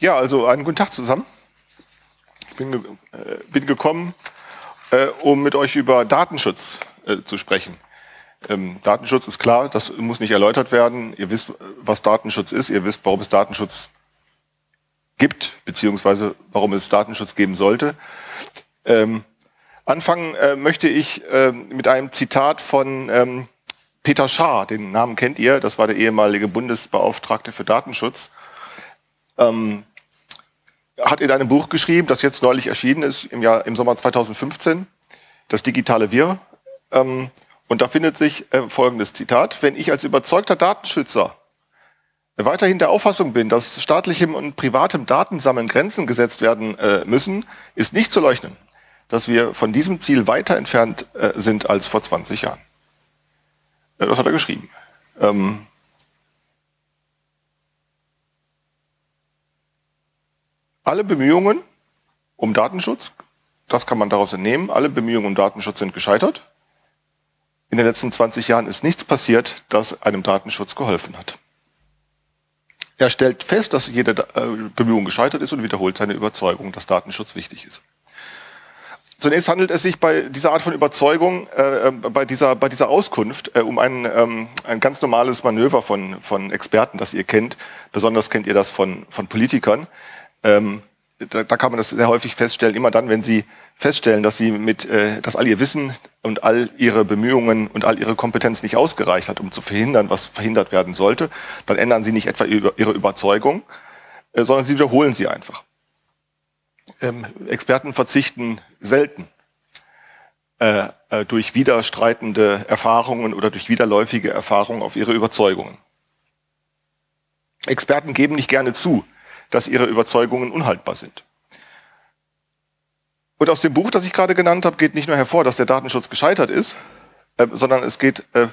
ja, also einen guten Tag zusammen. Ich bin, äh, bin gekommen, äh, um mit euch über Datenschutz äh, zu sprechen. Ähm, Datenschutz ist klar, das muss nicht erläutert werden. Ihr wisst, was Datenschutz ist, ihr wisst, warum es Datenschutz gibt, beziehungsweise warum es Datenschutz geben sollte. Ähm, anfangen äh, möchte ich äh, mit einem Zitat von ähm, Peter Schaar, den Namen kennt ihr, das war der ehemalige Bundesbeauftragte für Datenschutz. Ähm, hat in einem Buch geschrieben, das jetzt neulich erschienen ist, im, Jahr, im Sommer 2015, das digitale Wir. Ähm, und da findet sich äh, folgendes Zitat. Wenn ich als überzeugter Datenschützer weiterhin der Auffassung bin, dass staatlichem und privatem Datensammeln Grenzen gesetzt werden äh, müssen, ist nicht zu leugnen, dass wir von diesem Ziel weiter entfernt äh, sind als vor 20 Jahren. Äh, das hat er geschrieben. Ähm, alle Bemühungen um Datenschutz, das kann man daraus entnehmen, alle Bemühungen um Datenschutz sind gescheitert. In den letzten 20 Jahren ist nichts passiert, das einem Datenschutz geholfen hat. Er stellt fest, dass jede äh, Bemühung gescheitert ist und wiederholt seine Überzeugung, dass Datenschutz wichtig ist. Zunächst handelt es sich bei dieser Art von Überzeugung, äh, äh, bei, dieser, bei dieser Auskunft, äh, um ein, ähm, ein ganz normales Manöver von, von Experten, das ihr kennt. Besonders kennt ihr das von, von Politikern. Ähm, da, da kann man das sehr häufig feststellen, immer dann, wenn sie feststellen, dass sie mit, äh, dass all ihr Wissen und all ihre Bemühungen und all ihre Kompetenz nicht ausgereicht hat, um zu verhindern, was verhindert werden sollte, dann ändern sie nicht etwa ihre Überzeugung, äh, sondern sie wiederholen sie einfach. Ähm, Experten verzichten selten äh, äh, durch widerstreitende Erfahrungen oder durch widerläufige Erfahrungen auf ihre Überzeugungen. Experten geben nicht gerne zu, dass ihre Überzeugungen unhaltbar sind. Und aus dem Buch, das ich gerade genannt habe, geht nicht nur hervor, dass der Datenschutz gescheitert ist, äh, sondern es geht äh,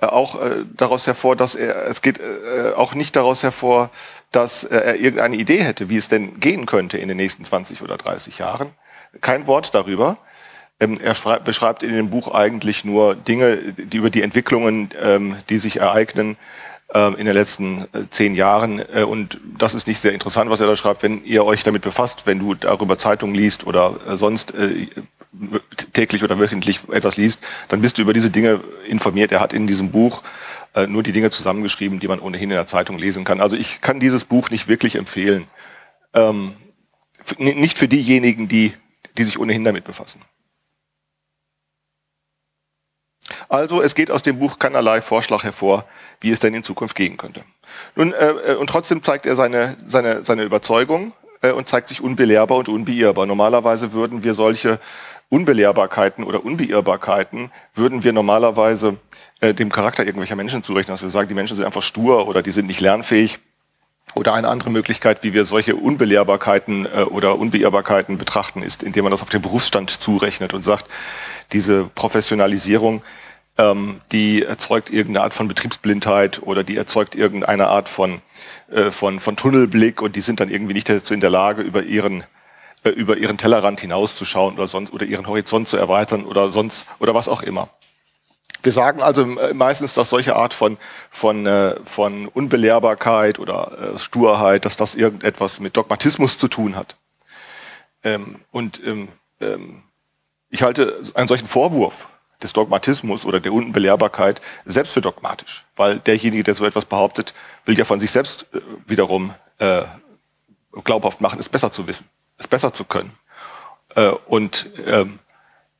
äh auch äh, daraus hervor, dass er, es geht äh, auch nicht daraus hervor, dass äh, er irgendeine Idee hätte, wie es denn gehen könnte in den nächsten 20 oder 30 Jahren. Kein Wort darüber. Ähm, er beschreibt in dem Buch eigentlich nur Dinge, die über die Entwicklungen, ähm, die sich ereignen, in den letzten äh, zehn Jahren. Äh, und das ist nicht sehr interessant, was er da schreibt. Wenn ihr euch damit befasst, wenn du darüber Zeitungen liest oder äh, sonst täglich oder wöchentlich etwas liest, dann bist du über diese Dinge informiert. Er hat in diesem Buch nur die Dinge zusammengeschrieben, die man ohnehin in der Zeitung lesen kann. Also ich kann dieses Buch nicht wirklich empfehlen. Ähm, nicht für diejenigen, die, die sich ohnehin damit befassen. Also es geht aus dem Buch keinerlei Vorschlag hervor, wie es denn in Zukunft gehen könnte. Nun, äh, äh, und trotzdem zeigt er seine, seine, seine Überzeugung äh, und zeigt sich unbelehrbar und unbeirrbar. Normalerweise würden wir solche Unbelehrbarkeiten oder Unbeirrbarkeiten, würden wir normalerweise äh, dem Charakter irgendwelcher Menschen zurechnen, dass wir sagen, die Menschen sind einfach stur oder die sind nicht lernfähig. Oder eine andere Möglichkeit, wie wir solche Unbelehrbarkeiten äh, oder Unbeirrbarkeiten betrachten, ist, indem man das auf den Berufsstand zurechnet und sagt, diese Professionalisierung ähm, die erzeugt irgendeine Art von Betriebsblindheit oder die erzeugt irgendeine Art von, äh, von, von Tunnelblick und die sind dann irgendwie nicht dazu in der Lage, über ihren äh, über ihren Tellerrand hinauszuschauen oder sonst oder ihren Horizont zu erweitern oder sonst oder was auch immer. Wir sagen also äh, meistens, dass solche Art von, von, äh, von Unbelehrbarkeit oder äh, Sturheit, dass das irgendetwas mit Dogmatismus zu tun hat. Ähm, und ähm, ähm, ich halte einen solchen Vorwurf des Dogmatismus oder der Unbelehrbarkeit selbst für dogmatisch. Weil derjenige, der so etwas behauptet, will ja von sich selbst wiederum glaubhaft machen, es besser zu wissen, es besser zu können. Und ähm,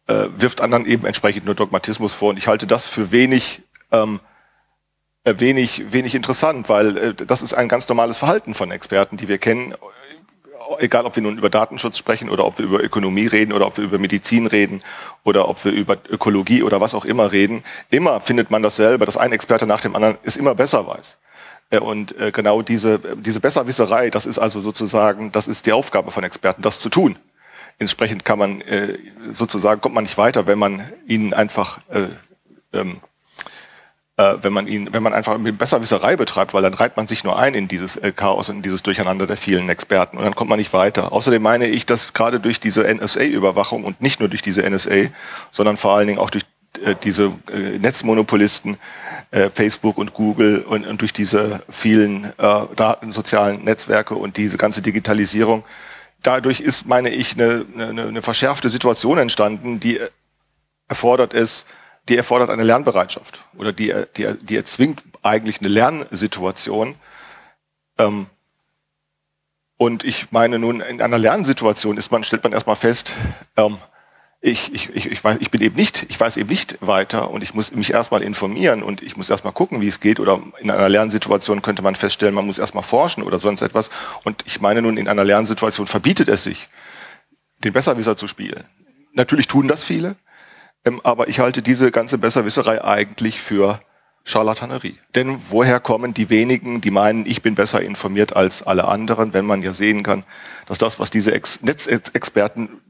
äh, wirft anderen eben entsprechend nur Dogmatismus vor. Und ich halte das für wenig, ähm, äh, wenig, wenig interessant, weil äh, das ist ein ganz normales Verhalten von Experten, die wir kennen egal ob wir nun über Datenschutz sprechen oder ob wir über Ökonomie reden oder ob wir über Medizin reden oder ob wir über Ökologie oder was auch immer reden, immer findet man dasselbe, dass ein Experte nach dem anderen es immer besser weiß. Äh, und äh, genau diese, diese Besserwisserei, das ist also sozusagen, das ist die Aufgabe von Experten, das zu tun. Entsprechend kann man äh, sozusagen, kommt man nicht weiter, wenn man ihnen einfach ähm, äh, wenn man ihn, wenn man einfach mit Besserwisserei betreibt, weil dann reiht man sich nur ein in dieses äh, Chaos und in dieses Durcheinander der vielen Experten und dann kommt man nicht weiter. Außerdem meine ich, dass gerade durch diese NSA-Überwachung und nicht nur durch diese NSA, sondern vor allen Dingen auch durch äh, diese äh, Netzmonopolisten, äh, Facebook und Google und, und durch diese vielen äh, Daten, sozialen Netzwerke und diese ganze Digitalisierung. Dadurch ist, meine ich, eine, eine, eine verschärfte Situation entstanden, die erfordert es, die erfordert eine Lernbereitschaft oder die, die, die erzwingt eigentlich eine Lernsituation. Ähm, und ich meine nun, in einer Lernsituation ist man, stellt man erstmal fest, ähm, ich, ich, ich, ich, weiß, ich bin eben nicht, ich weiß eben nicht weiter und ich muss mich erstmal informieren und ich muss erstmal gucken, wie es geht. Oder in einer Lernsituation könnte man feststellen, man muss erstmal forschen oder sonst etwas. Und ich meine nun, in einer Lernsituation verbietet es sich, den Besserwisser zu spielen. Natürlich tun das viele, ähm, aber ich halte diese ganze Besserwisserei eigentlich für Charlatanerie. Denn woher kommen die wenigen, die meinen, ich bin besser informiert als alle anderen, wenn man ja sehen kann, dass das, was diese Ex Netzexperten,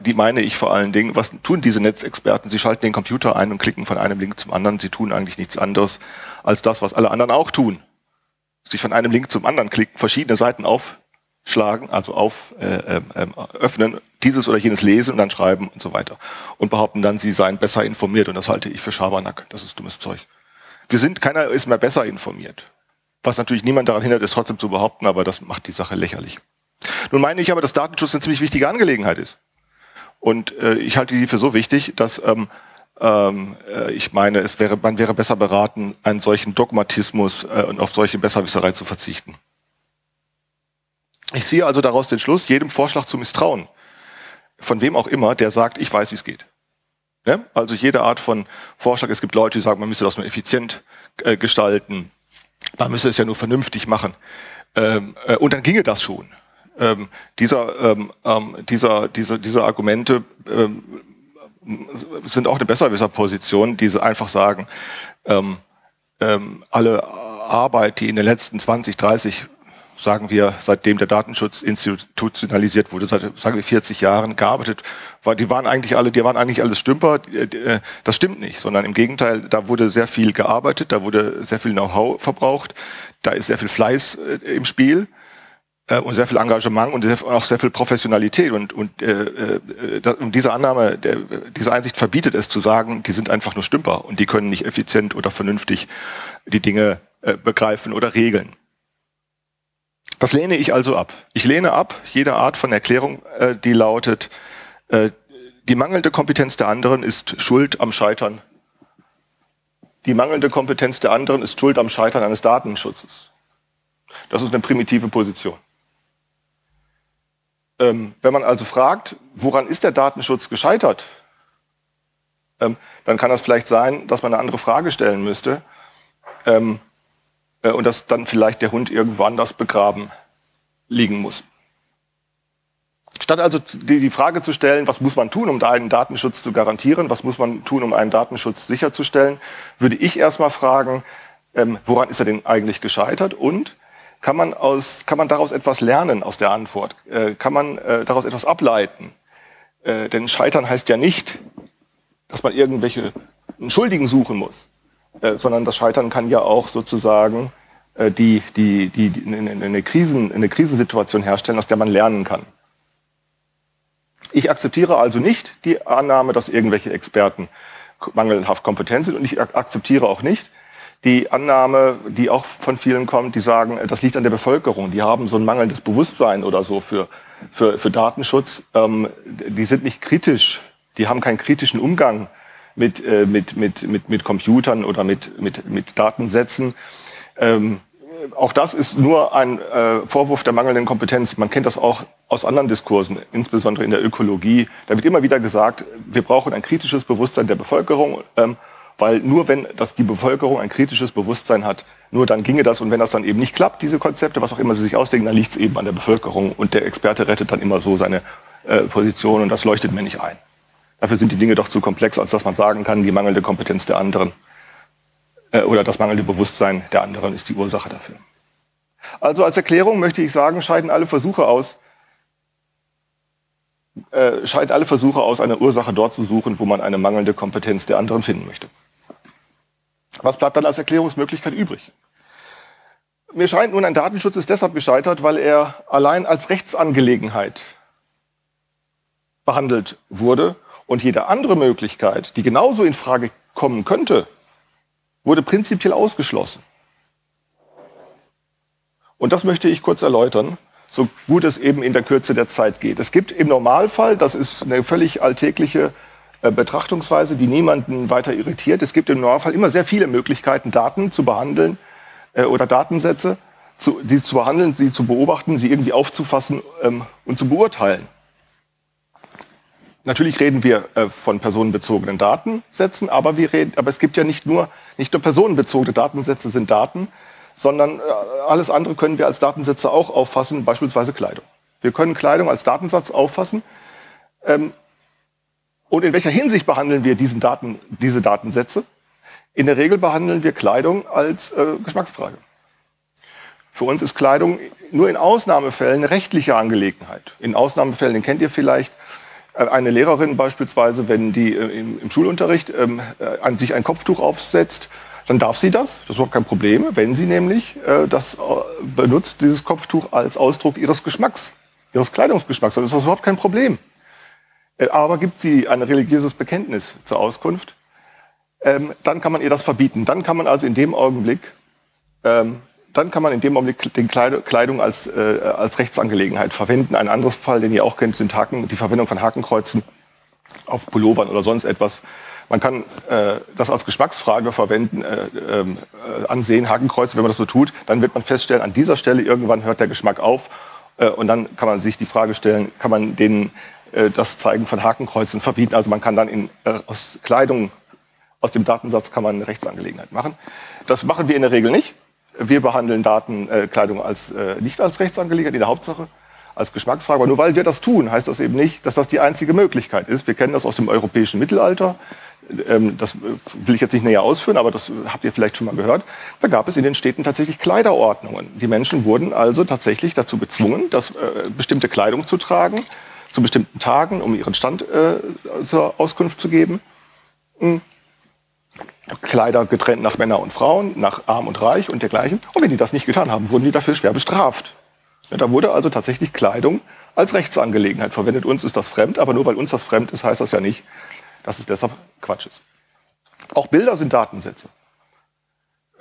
die meine ich vor allen Dingen, was tun diese Netzexperten? Sie schalten den Computer ein und klicken von einem Link zum anderen. Sie tun eigentlich nichts anderes als das, was alle anderen auch tun. Sich von einem Link zum anderen klicken, verschiedene Seiten aufschlagen, also auf äh, äh, öffnen, dieses oder jenes lesen und dann schreiben und so weiter. Und behaupten dann, sie seien besser informiert. Und das halte ich für Schabernack. Das ist dummes Zeug. Wir sind, keiner ist mehr besser informiert. Was natürlich niemand daran hindert, es trotzdem zu behaupten, aber das macht die Sache lächerlich. Nun meine ich aber, dass Datenschutz eine ziemlich wichtige Angelegenheit ist. Und äh, ich halte die für so wichtig, dass ähm, ähm, äh, ich meine, es wäre, man wäre besser beraten, einen solchen Dogmatismus äh, und auf solche Besserwisserei zu verzichten. Ich ziehe also daraus den Schluss, jedem Vorschlag zu misstrauen. Von wem auch immer, der sagt, ich weiß, wie es geht. Ne? Also jede Art von Vorschlag. Es gibt Leute, die sagen, man müsste das nur effizient äh, gestalten. Man müsste es ja nur vernünftig machen. Ähm, äh, und dann ginge das schon. Ähm, dieser, ähm, ähm dieser, diese, diese Argumente ähm, sind auch eine Besserwisser-Position, die sie einfach sagen, ähm, alle Arbeit, die in den letzten 20, 30 sagen wir, seitdem der Datenschutz institutionalisiert wurde, seit, sagen wir, 40 Jahren gearbeitet, war, die waren eigentlich alle, die waren eigentlich alles Stümper. Äh, das stimmt nicht, sondern im Gegenteil, da wurde sehr viel gearbeitet, da wurde sehr viel Know-how verbraucht, da ist sehr viel Fleiß äh, im Spiel äh, und sehr viel Engagement und auch sehr viel Professionalität und, und, äh, äh, und diese Annahme, der, diese Einsicht verbietet es zu sagen, die sind einfach nur Stümper und die können nicht effizient oder vernünftig die Dinge äh, begreifen oder regeln. Das lehne ich also ab. Ich lehne ab jede Art von Erklärung, äh, die lautet, äh, die mangelnde Kompetenz der anderen ist Schuld am Scheitern. Die mangelnde Kompetenz der anderen ist Schuld am Scheitern eines Datenschutzes. Das ist eine primitive Position. Ähm, wenn man also fragt, woran ist der Datenschutz gescheitert, ähm, dann kann das vielleicht sein, dass man eine andere Frage stellen müsste. Ähm, äh, und dass dann vielleicht der Hund irgendwo anders begraben liegen muss. Statt also die Frage zu stellen, was muss man tun, um da einen Datenschutz zu garantieren, was muss man tun, um einen Datenschutz sicherzustellen, würde ich erstmal fragen, ähm, woran ist er denn eigentlich gescheitert und kann man, aus, kann man daraus etwas lernen aus der Antwort? Äh, kann man äh, daraus etwas ableiten? Äh, denn Scheitern heißt ja nicht, dass man irgendwelche Schuldigen suchen muss. Äh, sondern das Scheitern kann ja auch sozusagen äh, die, die, die, die eine, eine, Krisen, eine Krisensituation herstellen, aus der man lernen kann. Ich akzeptiere also nicht die Annahme, dass irgendwelche Experten mangelhaft kompetent sind und ich akzeptiere auch nicht die Annahme, die auch von vielen kommt, die sagen, das liegt an der Bevölkerung. Die haben so ein mangelndes Bewusstsein oder so für, für, für Datenschutz. Ähm, die sind nicht kritisch, die haben keinen kritischen Umgang mit, äh, mit, mit, mit, mit Computern oder mit, mit, mit Datensätzen. Ähm, auch das ist nur ein äh, Vorwurf der mangelnden Kompetenz. Man kennt das auch aus anderen Diskursen, insbesondere in der Ökologie. Da wird immer wieder gesagt, wir brauchen ein kritisches Bewusstsein der Bevölkerung, ähm, weil nur wenn das die Bevölkerung ein kritisches Bewusstsein hat, nur dann ginge das. Und wenn das dann eben nicht klappt, diese Konzepte, was auch immer sie sich ausdenken, dann liegt es eben an der Bevölkerung. Und der Experte rettet dann immer so seine äh, Position und das leuchtet mir nicht ein. Dafür sind die Dinge doch zu komplex, als dass man sagen kann, die mangelnde Kompetenz der anderen äh, oder das mangelnde Bewusstsein der anderen ist die Ursache dafür. Also als Erklärung möchte ich sagen, scheiden alle Versuche aus, äh, scheiden alle Versuche aus, eine Ursache dort zu suchen, wo man eine mangelnde Kompetenz der anderen finden möchte. Was bleibt dann als Erklärungsmöglichkeit übrig? Mir scheint nun, ein Datenschutz ist deshalb gescheitert, weil er allein als Rechtsangelegenheit behandelt wurde Und jede andere Möglichkeit, die genauso in Frage kommen könnte, wurde prinzipiell ausgeschlossen. Und das möchte ich kurz erläutern, so gut es eben in der Kürze der Zeit geht. Es gibt im Normalfall, das ist eine völlig alltägliche äh, Betrachtungsweise, die niemanden weiter irritiert. Es gibt im Normalfall immer sehr viele Möglichkeiten, Daten zu behandeln äh, oder Datensätze, zu, sie zu behandeln, sie zu beobachten, sie irgendwie aufzufassen ähm, und zu beurteilen. Natürlich reden wir äh, von personenbezogenen Datensätzen, aber, wir reden, aber es gibt ja nicht nur, nicht nur personenbezogene Datensätze sind Daten, sondern äh, alles andere können wir als Datensätze auch auffassen, beispielsweise Kleidung. Wir können Kleidung als Datensatz auffassen. Ähm, und in welcher Hinsicht behandeln wir diesen Daten, diese Datensätze? In der Regel behandeln wir Kleidung als äh, Geschmacksfrage. Für uns ist Kleidung nur in Ausnahmefällen rechtliche Angelegenheit. In Ausnahmefällen, den kennt ihr vielleicht, äh, eine Lehrerin beispielsweise, wenn die äh, im, Schulunterricht ähm, äh, an sich ein Kopftuch aufsetzt, dann darf sie das, das ist überhaupt kein Problem, wenn sie nämlich äh, das äh, benutzt, dieses Kopftuch als Ausdruck ihres Geschmacks, ihres Kleidungsgeschmacks, dann ist das überhaupt kein Problem. Äh, aber gibt sie ein religiöses Bekenntnis zur Auskunft, ähm, dann kann man ihr das verbieten. Dann kann man also in dem Augenblick, ähm, dann kann man in dem Augenblick den Kleidung als, äh, als Rechtsangelegenheit verwenden. Ein anderes Fall, den ihr auch kennt, sind Haken, die Verwendung von Hakenkreuzen auf Pullovern oder sonst etwas. Man kann äh, das als Geschmacksfrage verwenden, äh, ähm, äh, ansehen, Hakenkreuze, wenn man das so tut, dann wird man feststellen, an dieser Stelle irgendwann hört der Geschmack auf. Äh, und dann kann man sich die Frage stellen, kann man denen äh, das Zeigen von Hakenkreuzen verbieten? Also man kann dann in, äh, aus Kleidung, aus dem Datensatz kann man eine Rechtsangelegenheit machen. Das machen wir in der Regel nicht. Wir behandeln Datenkleidung als, äh, nicht als Rechtsangelegenheit in der Hauptsache als Geschmacksfrage. Aber nur weil wir das tun, heißt das eben nicht, dass das die einzige Möglichkeit ist. Wir kennen das aus dem europäischen Mittelalter. Ähm, das will ich jetzt nicht näher ausführen, aber das habt ihr vielleicht schon mal gehört. Da gab es in den Städten tatsächlich Kleiderordnungen. Die Menschen wurden also tatsächlich dazu gezwungen, das, äh, bestimmte Kleidung zu tragen, zu bestimmten Tagen, um ihren Stand äh, zur Auskunft zu geben. Hm. Kleider getrennt nach Männer und Frauen, nach Arm und Reich und dergleichen. Und wenn die das nicht getan haben, wurden die dafür schwer bestraft. Ja, da wurde also tatsächlich Kleidung als Rechtsangelegenheit verwendet. Uns ist das fremd, aber nur weil uns das fremd ist, heißt das ja nicht, dass es deshalb Quatsch ist. Auch Bilder sind Datensätze,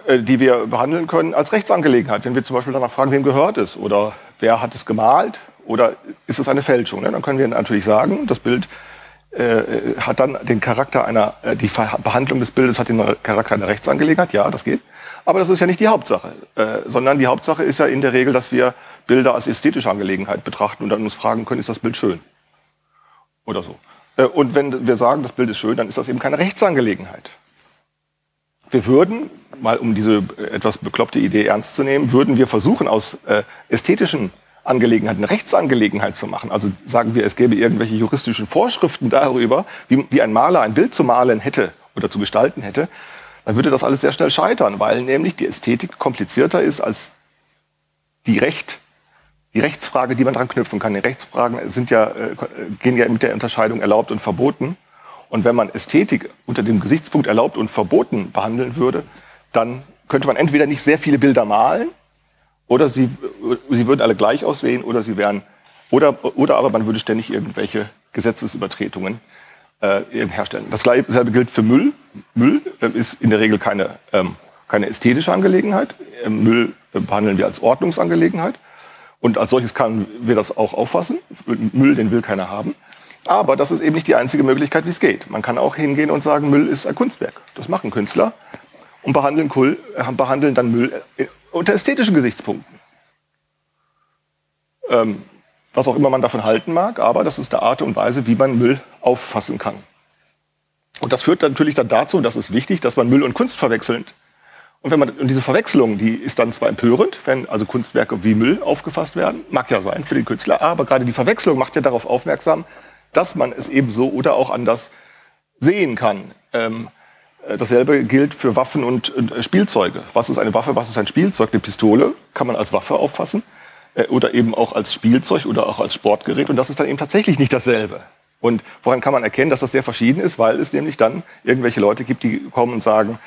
äh, die wir behandeln können als Rechtsangelegenheit. Wenn wir zum Beispiel danach fragen, wem gehört es oder wer hat es gemalt oder ist es eine Fälschung, ne? dann können wir natürlich sagen, das Bild äh, hat dann den Charakter einer, äh, die Behandlung des Bildes hat den Charakter einer Rechtsangelegenheit, ja, das geht. Aber das ist ja nicht die Hauptsache, äh, sondern die Hauptsache ist ja in der Regel, dass wir Bilder als ästhetische Angelegenheit betrachten und dann uns fragen können, ist das Bild schön? Oder so. Äh, und wenn wir sagen, das Bild ist schön, dann ist das eben keine Rechtsangelegenheit. Wir würden, mal um diese etwas bekloppte Idee ernst zu nehmen, würden wir versuchen, aus äh, ästhetischen Angelegenheiten eine Rechtsangelegenheit zu machen. Also sagen wir, es gäbe irgendwelche juristischen Vorschriften darüber, wie, wie ein Maler ein Bild zu malen hätte oder zu gestalten hätte, dann würde das alles sehr schnell scheitern, weil nämlich die Ästhetik komplizierter ist als die Recht, die Rechtsfrage, die man dran knüpfen kann. Die Rechtsfragen sind ja, äh, gehen ja mit der Unterscheidung erlaubt und verboten. Und wenn man Ästhetik unter dem Gesichtspunkt erlaubt und verboten behandeln würde, dann könnte man entweder nicht sehr viele Bilder malen, oder sie, sie würden alle gleich aussehen, oder sie wären, oder, oder aber man würde ständig irgendwelche Gesetzesübertretungen äh, herstellen. Das gleiche gilt für Müll. Müll äh, ist in der Regel keine, ähm, keine ästhetische Angelegenheit. Ähm, Müll äh, behandeln wir als Ordnungsangelegenheit. Und als solches können wir das auch auffassen. Müll, den will keiner haben. Aber das ist eben nicht die einzige Möglichkeit, wie es geht. Man kann auch hingehen und sagen, Müll ist ein Kunstwerk. Das machen Künstler und behandeln, Kull, äh, behandeln dann Müll äh, unter ästhetischen Gesichtspunkten. Ähm, was auch immer man davon halten mag, aber das ist der Art und Weise, wie man Müll auffassen kann. Und das führt natürlich dann dazu, und das ist wichtig, dass man Müll und Kunst verwechselt. Und wenn man und diese Verwechslung, die ist dann zwar empörend, wenn also Kunstwerke wie Müll aufgefasst werden, mag ja sein für den Künstler, aber gerade die Verwechslung macht ja darauf aufmerksam, dass man es eben so oder auch anders sehen kann. Ähm, äh, dasselbe gilt für Waffen und äh, Spielzeuge. Was ist eine Waffe, was ist ein Spielzeug? Eine Pistole kann man als Waffe auffassen äh, oder eben auch als Spielzeug oder auch als Sportgerät. Und das ist dann eben tatsächlich nicht dasselbe. Und woran kann man erkennen, dass das sehr verschieden ist? Weil es nämlich dann irgendwelche Leute gibt, die kommen und sagen,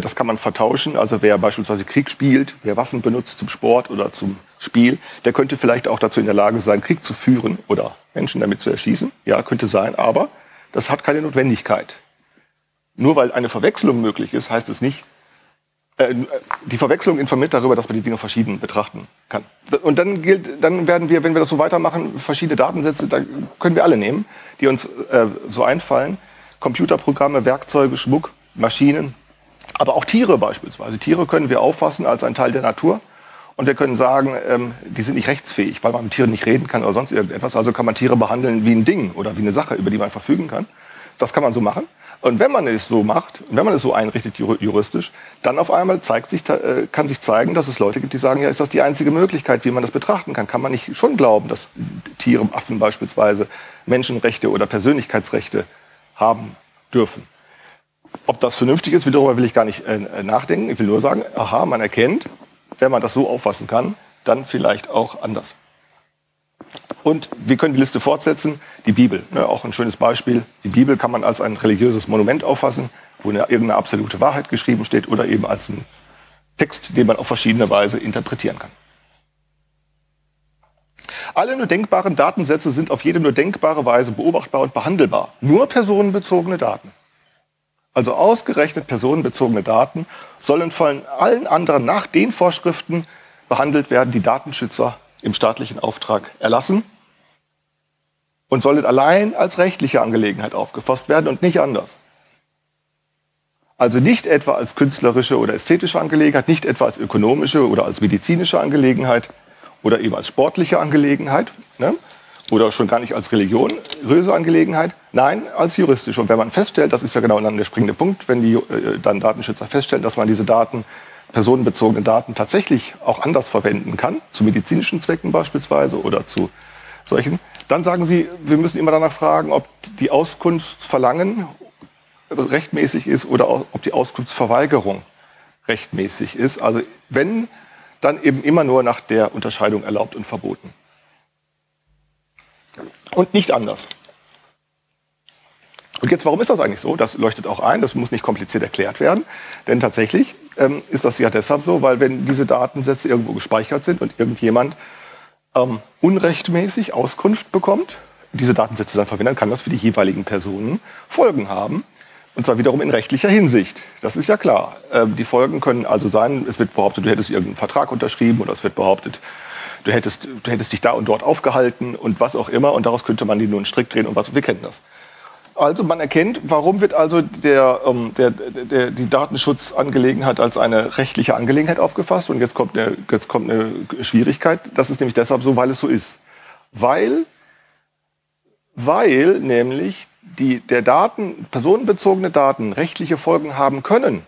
das kann man vertauschen. Also wer beispielsweise Krieg spielt, wer Waffen benutzt zum Sport oder zum Spiel, der könnte vielleicht auch dazu in der Lage sein, Krieg zu führen oder Menschen damit zu erschießen. Ja, könnte sein. Aber Das hat keine Notwendigkeit. Nur weil eine Verwechslung möglich ist, heißt es nicht, äh, die Verwechslung informiert darüber, dass man die Dinge verschieden betrachten kann. Und dann gilt, dann werden wir, wenn wir das so weitermachen, verschiedene Datensätze, da können wir alle nehmen, die uns äh, so einfallen. Computerprogramme, Werkzeuge, Schmuck, Maschinen, aber auch Tiere beispielsweise. Tiere können wir auffassen als ein Teil der Natur. Und wir können sagen, ähm, die sind nicht rechtsfähig, weil man mit Tieren nicht reden kann oder sonst irgendetwas. Also kann man Tiere behandeln wie ein Ding oder wie eine Sache, über die man verfügen kann. Das kann man so machen. Und wenn man es so macht, wenn man es so einrichtet juristisch, dann auf einmal zeigt sich, äh, kann sich zeigen, dass es Leute gibt, die sagen, ja, ist das die einzige Möglichkeit, wie man das betrachten kann? Kann man nicht schon glauben, dass Tiere, Affen beispielsweise, Menschenrechte oder Persönlichkeitsrechte haben dürfen? Ob das vernünftig ist, darüber will ich gar nicht äh, nachdenken. Ich will nur sagen, aha, man erkennt, wenn man das so auffassen kann, dann vielleicht auch anders. Und wir können die Liste fortsetzen. Die Bibel, ne, auch ein schönes Beispiel. Die Bibel kann man als ein religiöses Monument auffassen, wo eine, irgendeine absolute Wahrheit geschrieben steht oder eben als ein Text, den man auf verschiedene Weise interpretieren kann. Alle nur denkbaren Datensätze sind auf jede nur denkbare Weise beobachtbar und behandelbar. Nur personenbezogene Daten. Also ausgerechnet personenbezogene Daten sollen von allen anderen nach den Vorschriften behandelt werden, die Datenschützer im staatlichen Auftrag erlassen und sollen allein als rechtliche Angelegenheit aufgefasst werden und nicht anders. Also nicht etwa als künstlerische oder ästhetische Angelegenheit, nicht etwa als ökonomische oder als medizinische Angelegenheit oder eben als sportliche Angelegenheit ne? Oder schon gar nicht als religiöse Angelegenheit, nein, als juristische. Und wenn man feststellt, das ist ja genau dann der springende Punkt, wenn die äh, dann Datenschützer feststellen, dass man diese Daten, personenbezogene Daten tatsächlich auch anders verwenden kann, zu medizinischen Zwecken beispielsweise oder zu solchen, dann sagen Sie, wir müssen immer danach fragen, ob die Auskunftsverlangen rechtmäßig ist oder ob die Auskunftsverweigerung rechtmäßig ist. Also wenn, dann eben immer nur nach der Unterscheidung erlaubt und verboten. Und nicht anders. Und jetzt, warum ist das eigentlich so? Das leuchtet auch ein, das muss nicht kompliziert erklärt werden. Denn tatsächlich ähm, ist das ja deshalb so, weil wenn diese Datensätze irgendwo gespeichert sind und irgendjemand ähm, unrechtmäßig Auskunft bekommt, diese Datensätze dann verwendet, kann das für die jeweiligen Personen Folgen haben. Und zwar wiederum in rechtlicher Hinsicht. Das ist ja klar. Ähm, die Folgen können also sein, es wird behauptet, du hättest irgendeinen Vertrag unterschrieben oder es wird behauptet, du hättest, du hättest dich da und dort aufgehalten und was auch immer. Und daraus könnte man die nur einen Strick drehen und was. Wir kennen das. Also man erkennt, warum wird also der, ähm, der, der, die Datenschutzangelegenheit als eine rechtliche Angelegenheit aufgefasst. Und jetzt kommt, eine, jetzt kommt eine Schwierigkeit. Das ist nämlich deshalb so, weil es so ist. Weil, weil nämlich die, der Daten, personenbezogene Daten rechtliche Folgen haben können.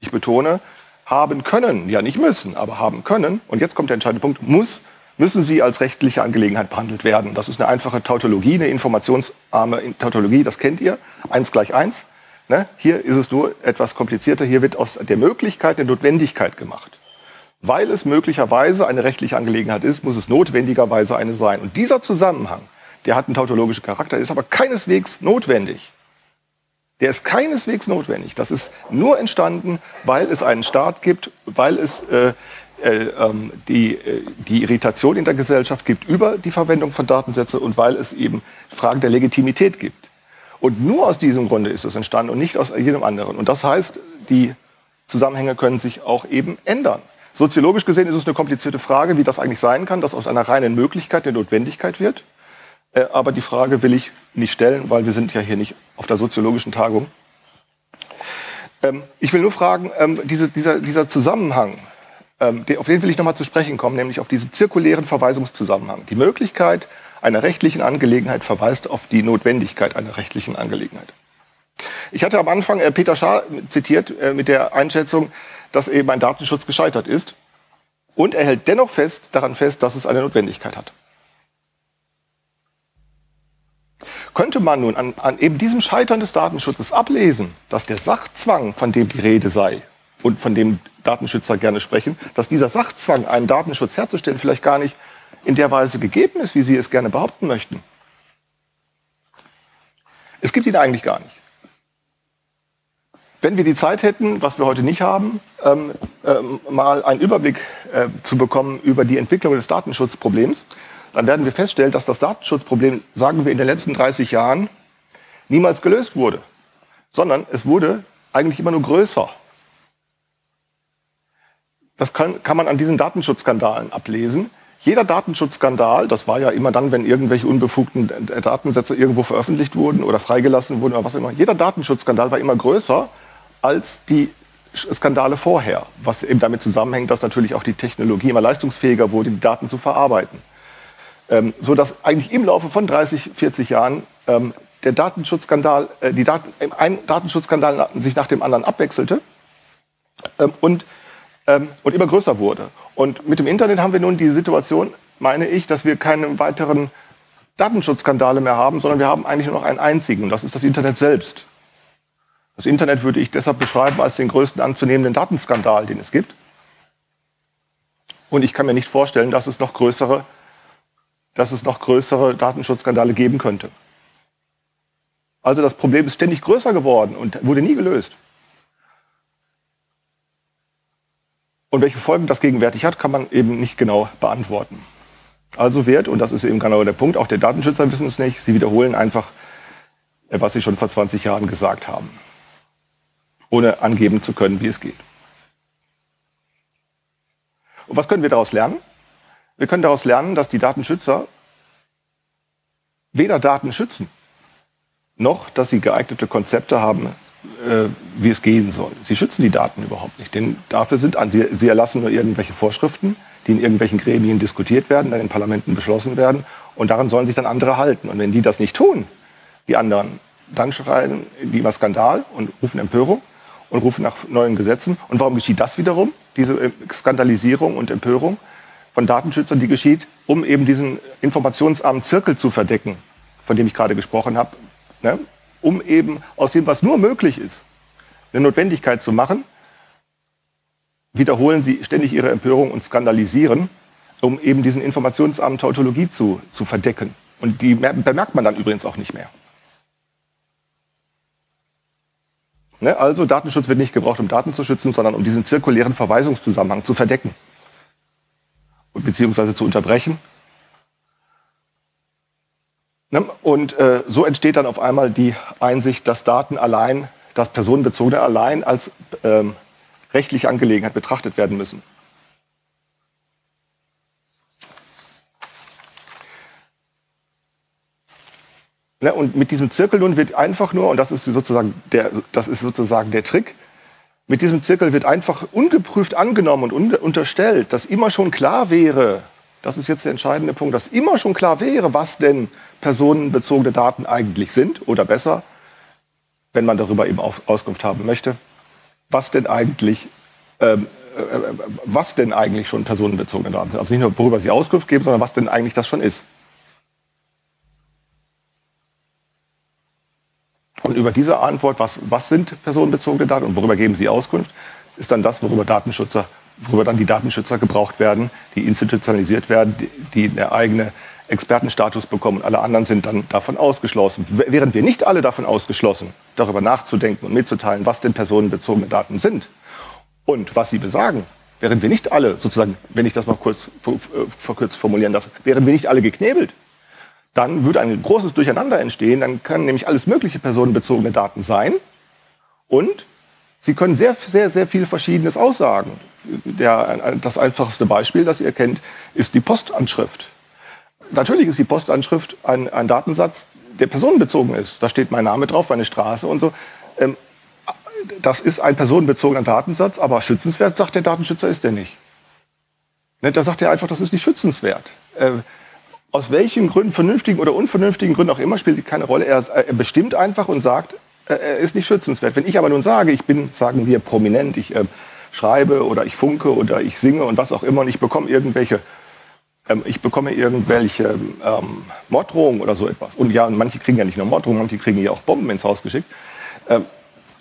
Ich betone, haben können, ja nicht müssen, aber haben können. Und jetzt kommt der entscheidende Punkt, muss müssen sie als rechtliche Angelegenheit behandelt werden. Das ist eine einfache Tautologie, eine informationsarme Tautologie, das kennt ihr. Eins gleich eins. Ne? Hier ist es nur etwas komplizierter. Hier wird aus der Möglichkeit eine Notwendigkeit gemacht. Weil es möglicherweise eine rechtliche Angelegenheit ist, muss es notwendigerweise eine sein. Und dieser Zusammenhang, der hat einen tautologischen Charakter, ist aber keineswegs notwendig. Der ist keineswegs notwendig. Das ist nur entstanden, weil es einen Staat gibt, weil es äh, die, äh, die Irritation in der Gesellschaft gibt über die Verwendung von Datensätzen und weil es eben Fragen der Legitimität gibt. Und nur aus diesem Grunde ist es entstanden und nicht aus jedem anderen. Und das heißt, die Zusammenhänge können sich auch eben ändern. Soziologisch gesehen ist es eine komplizierte Frage, wie das eigentlich sein kann, dass aus einer reinen Möglichkeit eine Notwendigkeit wird. Äh, aber die Frage will ich nicht stellen, weil wir sind ja hier nicht auf der soziologischen Tagung. Ähm, ich will nur fragen, ähm, diese, dieser, dieser Zusammenhang ähm, auf den will ich nochmal zu sprechen kommen, nämlich auf diesen zirkulären Verweisungszusammenhang. Die Möglichkeit einer rechtlichen Angelegenheit verweist auf die Notwendigkeit einer rechtlichen Angelegenheit. Ich hatte am Anfang äh, Peter Schaar zitiert äh, mit der Einschätzung, dass eben ein Datenschutz gescheitert ist. Und er hält dennoch fest, daran fest, dass es eine Notwendigkeit hat. Könnte man nun an, an eben diesem Scheitern des Datenschutzes ablesen, dass der Sachzwang, von dem die Rede sei, und von dem Datenschützer gerne sprechen, dass dieser Sachzwang, einen Datenschutz herzustellen, vielleicht gar nicht in der Weise gegeben ist, wie Sie es gerne behaupten möchten. Es gibt ihn eigentlich gar nicht. Wenn wir die Zeit hätten, was wir heute nicht haben, ähm, ähm, mal einen Überblick äh, zu bekommen über die Entwicklung des Datenschutzproblems, dann werden wir feststellen, dass das Datenschutzproblem, sagen wir, in den letzten 30 Jahren niemals gelöst wurde, sondern es wurde eigentlich immer nur größer. Das kann, kann man an diesen Datenschutzskandalen ablesen. Jeder Datenschutzskandal, das war ja immer dann, wenn irgendwelche unbefugten Datensätze irgendwo veröffentlicht wurden oder freigelassen wurden oder was immer. Jeder Datenschutzskandal war immer größer als die Skandale vorher, was eben damit zusammenhängt, dass natürlich auch die Technologie immer leistungsfähiger wurde, die Daten zu verarbeiten. Ähm, so dass eigentlich im Laufe von 30, 40 Jahren ähm, der Datenschutzskandal, äh, die Daten, ein Datenschutzskandal sich nach dem anderen abwechselte ähm, und, ähm, und immer größer wurde. Und mit dem Internet haben wir nun die Situation, meine ich, dass wir keine weiteren Datenschutzskandale mehr haben, sondern wir haben eigentlich nur noch einen einzigen, und das ist das Internet selbst. Das Internet würde ich deshalb beschreiben als den größten anzunehmenden Datenskandal, den es gibt. Und ich kann mir nicht vorstellen, dass es noch größere, dass es noch größere Datenschutzskandale geben könnte. Also das Problem ist ständig größer geworden und wurde nie gelöst. Und welche Folgen das gegenwärtig hat, kann man eben nicht genau beantworten. Also wird, und das ist eben genau der Punkt, auch der Datenschützer wissen es nicht, sie wiederholen einfach, äh, was sie schon vor 20 Jahren gesagt haben, ohne angeben zu können, wie es geht. Und was können wir daraus lernen? Wir können daraus lernen, dass die Datenschützer weder Daten schützen, noch, dass sie geeignete Konzepte haben, wie es gehen soll. Sie schützen die Daten überhaupt nicht, denn dafür sind sie, sie erlassen nur irgendwelche Vorschriften, die in irgendwelchen Gremien diskutiert werden, dann in Parlamenten beschlossen werden und daran sollen sich dann andere halten. Und wenn die das nicht tun, die anderen, dann schreien die immer Skandal und rufen Empörung und rufen nach neuen Gesetzen. Und warum geschieht das wiederum, diese äh, Skandalisierung und Empörung von Datenschützern, die geschieht, um eben diesen informationsarmen Zirkel zu verdecken, von dem ich gerade gesprochen habe, ne, um eben aus dem, was nur möglich ist, eine Notwendigkeit zu machen, wiederholen sie ständig ihre Empörung und skandalisieren, um eben diesen informationsarmen Tautologie zu, zu verdecken. Und die bemerkt man dann übrigens auch nicht mehr. Ne, also Datenschutz wird nicht gebraucht, um Daten zu schützen, sondern um diesen zirkulären Verweisungszusammenhang zu verdecken beziehungsweise zu unterbrechen? Und äh, so entsteht dann auf einmal die Einsicht, dass Daten allein, dass personenbezogene allein als ähm, rechtliche Angelegenheit betrachtet werden müssen. Ne? Und mit diesem Zirkel nun wird einfach nur, und das ist sozusagen der, das ist sozusagen der Trick, mit diesem Zirkel wird einfach ungeprüft angenommen und un unterstellt, dass immer schon klar wäre, das ist jetzt der entscheidende Punkt, dass immer schon klar wäre, was denn personenbezogene Daten eigentlich sind oder besser, wenn man darüber eben Auskunft haben möchte, was denn eigentlich ähm, äh, was denn eigentlich schon personenbezogene Daten sind. Also nicht nur, worüber sie Auskunft geben, sondern was denn eigentlich das schon ist. Und über diese Antwort, was, was sind personenbezogene Daten und worüber geben sie Auskunft, ist dann das, worüber Datenschützer, worüber dann die Datenschützer gebraucht werden, die institutionalisiert werden, die, die eine eigene Expertenstatus bekommen. Alle anderen sind dann davon ausgeschlossen. Während wir nicht alle davon ausgeschlossen, darüber nachzudenken und mitzuteilen, was denn personenbezogene Daten sind und was sie besagen, wären wir nicht alle, sozusagen, wenn ich das mal kurz verkürzt formulieren darf, wären wir nicht alle geknebelt, dann würde ein großes Durcheinander entstehen. Dann können nämlich alles mögliche personenbezogene Daten sein und sie können sehr, sehr, sehr viel Verschiedenes aussagen. Der, das einfachste Beispiel, das ihr kennt, ist die Postanschrift natürlich ist die Postanschrift ein, ein Datensatz, der personenbezogen ist. Da steht mein Name drauf, meine Straße und so. Ähm, das ist ein personenbezogener Datensatz, aber schützenswert, sagt der Datenschützer, ist der nicht. Ne, da sagt er einfach, das ist nicht schützenswert. Äh, aus welchen Gründen, vernünftigen oder unvernünftigen Gründen auch immer, spielt keine Rolle. Er bestimmt einfach und sagt, äh, er ist nicht schützenswert. Wenn ich aber nun sage, ich bin, sagen wir, prominent, ich äh, schreibe oder ich funke oder ich singe und was auch immer und ich bekomme irgendwelche ähm, ich bekomme irgendwelche ähm, Morddrohungen oder so etwas. Und ja, manche kriegen ja nicht nur Morddrohungen, manche kriegen ja auch Bomben ins Haus geschickt. Ähm,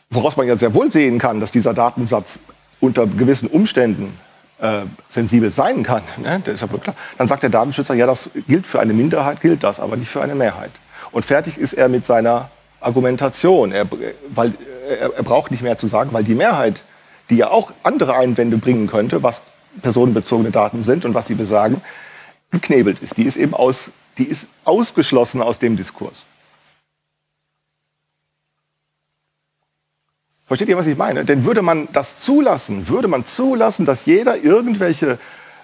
woraus man ja sehr wohl sehen kann, dass dieser Datensatz unter gewissen Umständen äh, sensibel sein kann, ne? das ist ja wohl klar. dann sagt der Datenschützer, ja, das gilt für eine Minderheit, gilt das, aber nicht für eine Mehrheit. Und fertig ist er mit seiner Argumentation. Er, weil, er, er, braucht nicht mehr zu sagen, weil die Mehrheit, die ja auch andere Einwände bringen könnte, was personenbezogene Daten sind und was sie besagen, geknebelt ist. Die ist eben aus, die ist ausgeschlossen aus dem Diskurs. Versteht ihr, was ich meine? Denn würde man das zulassen, würde man zulassen, dass jeder irgendwelche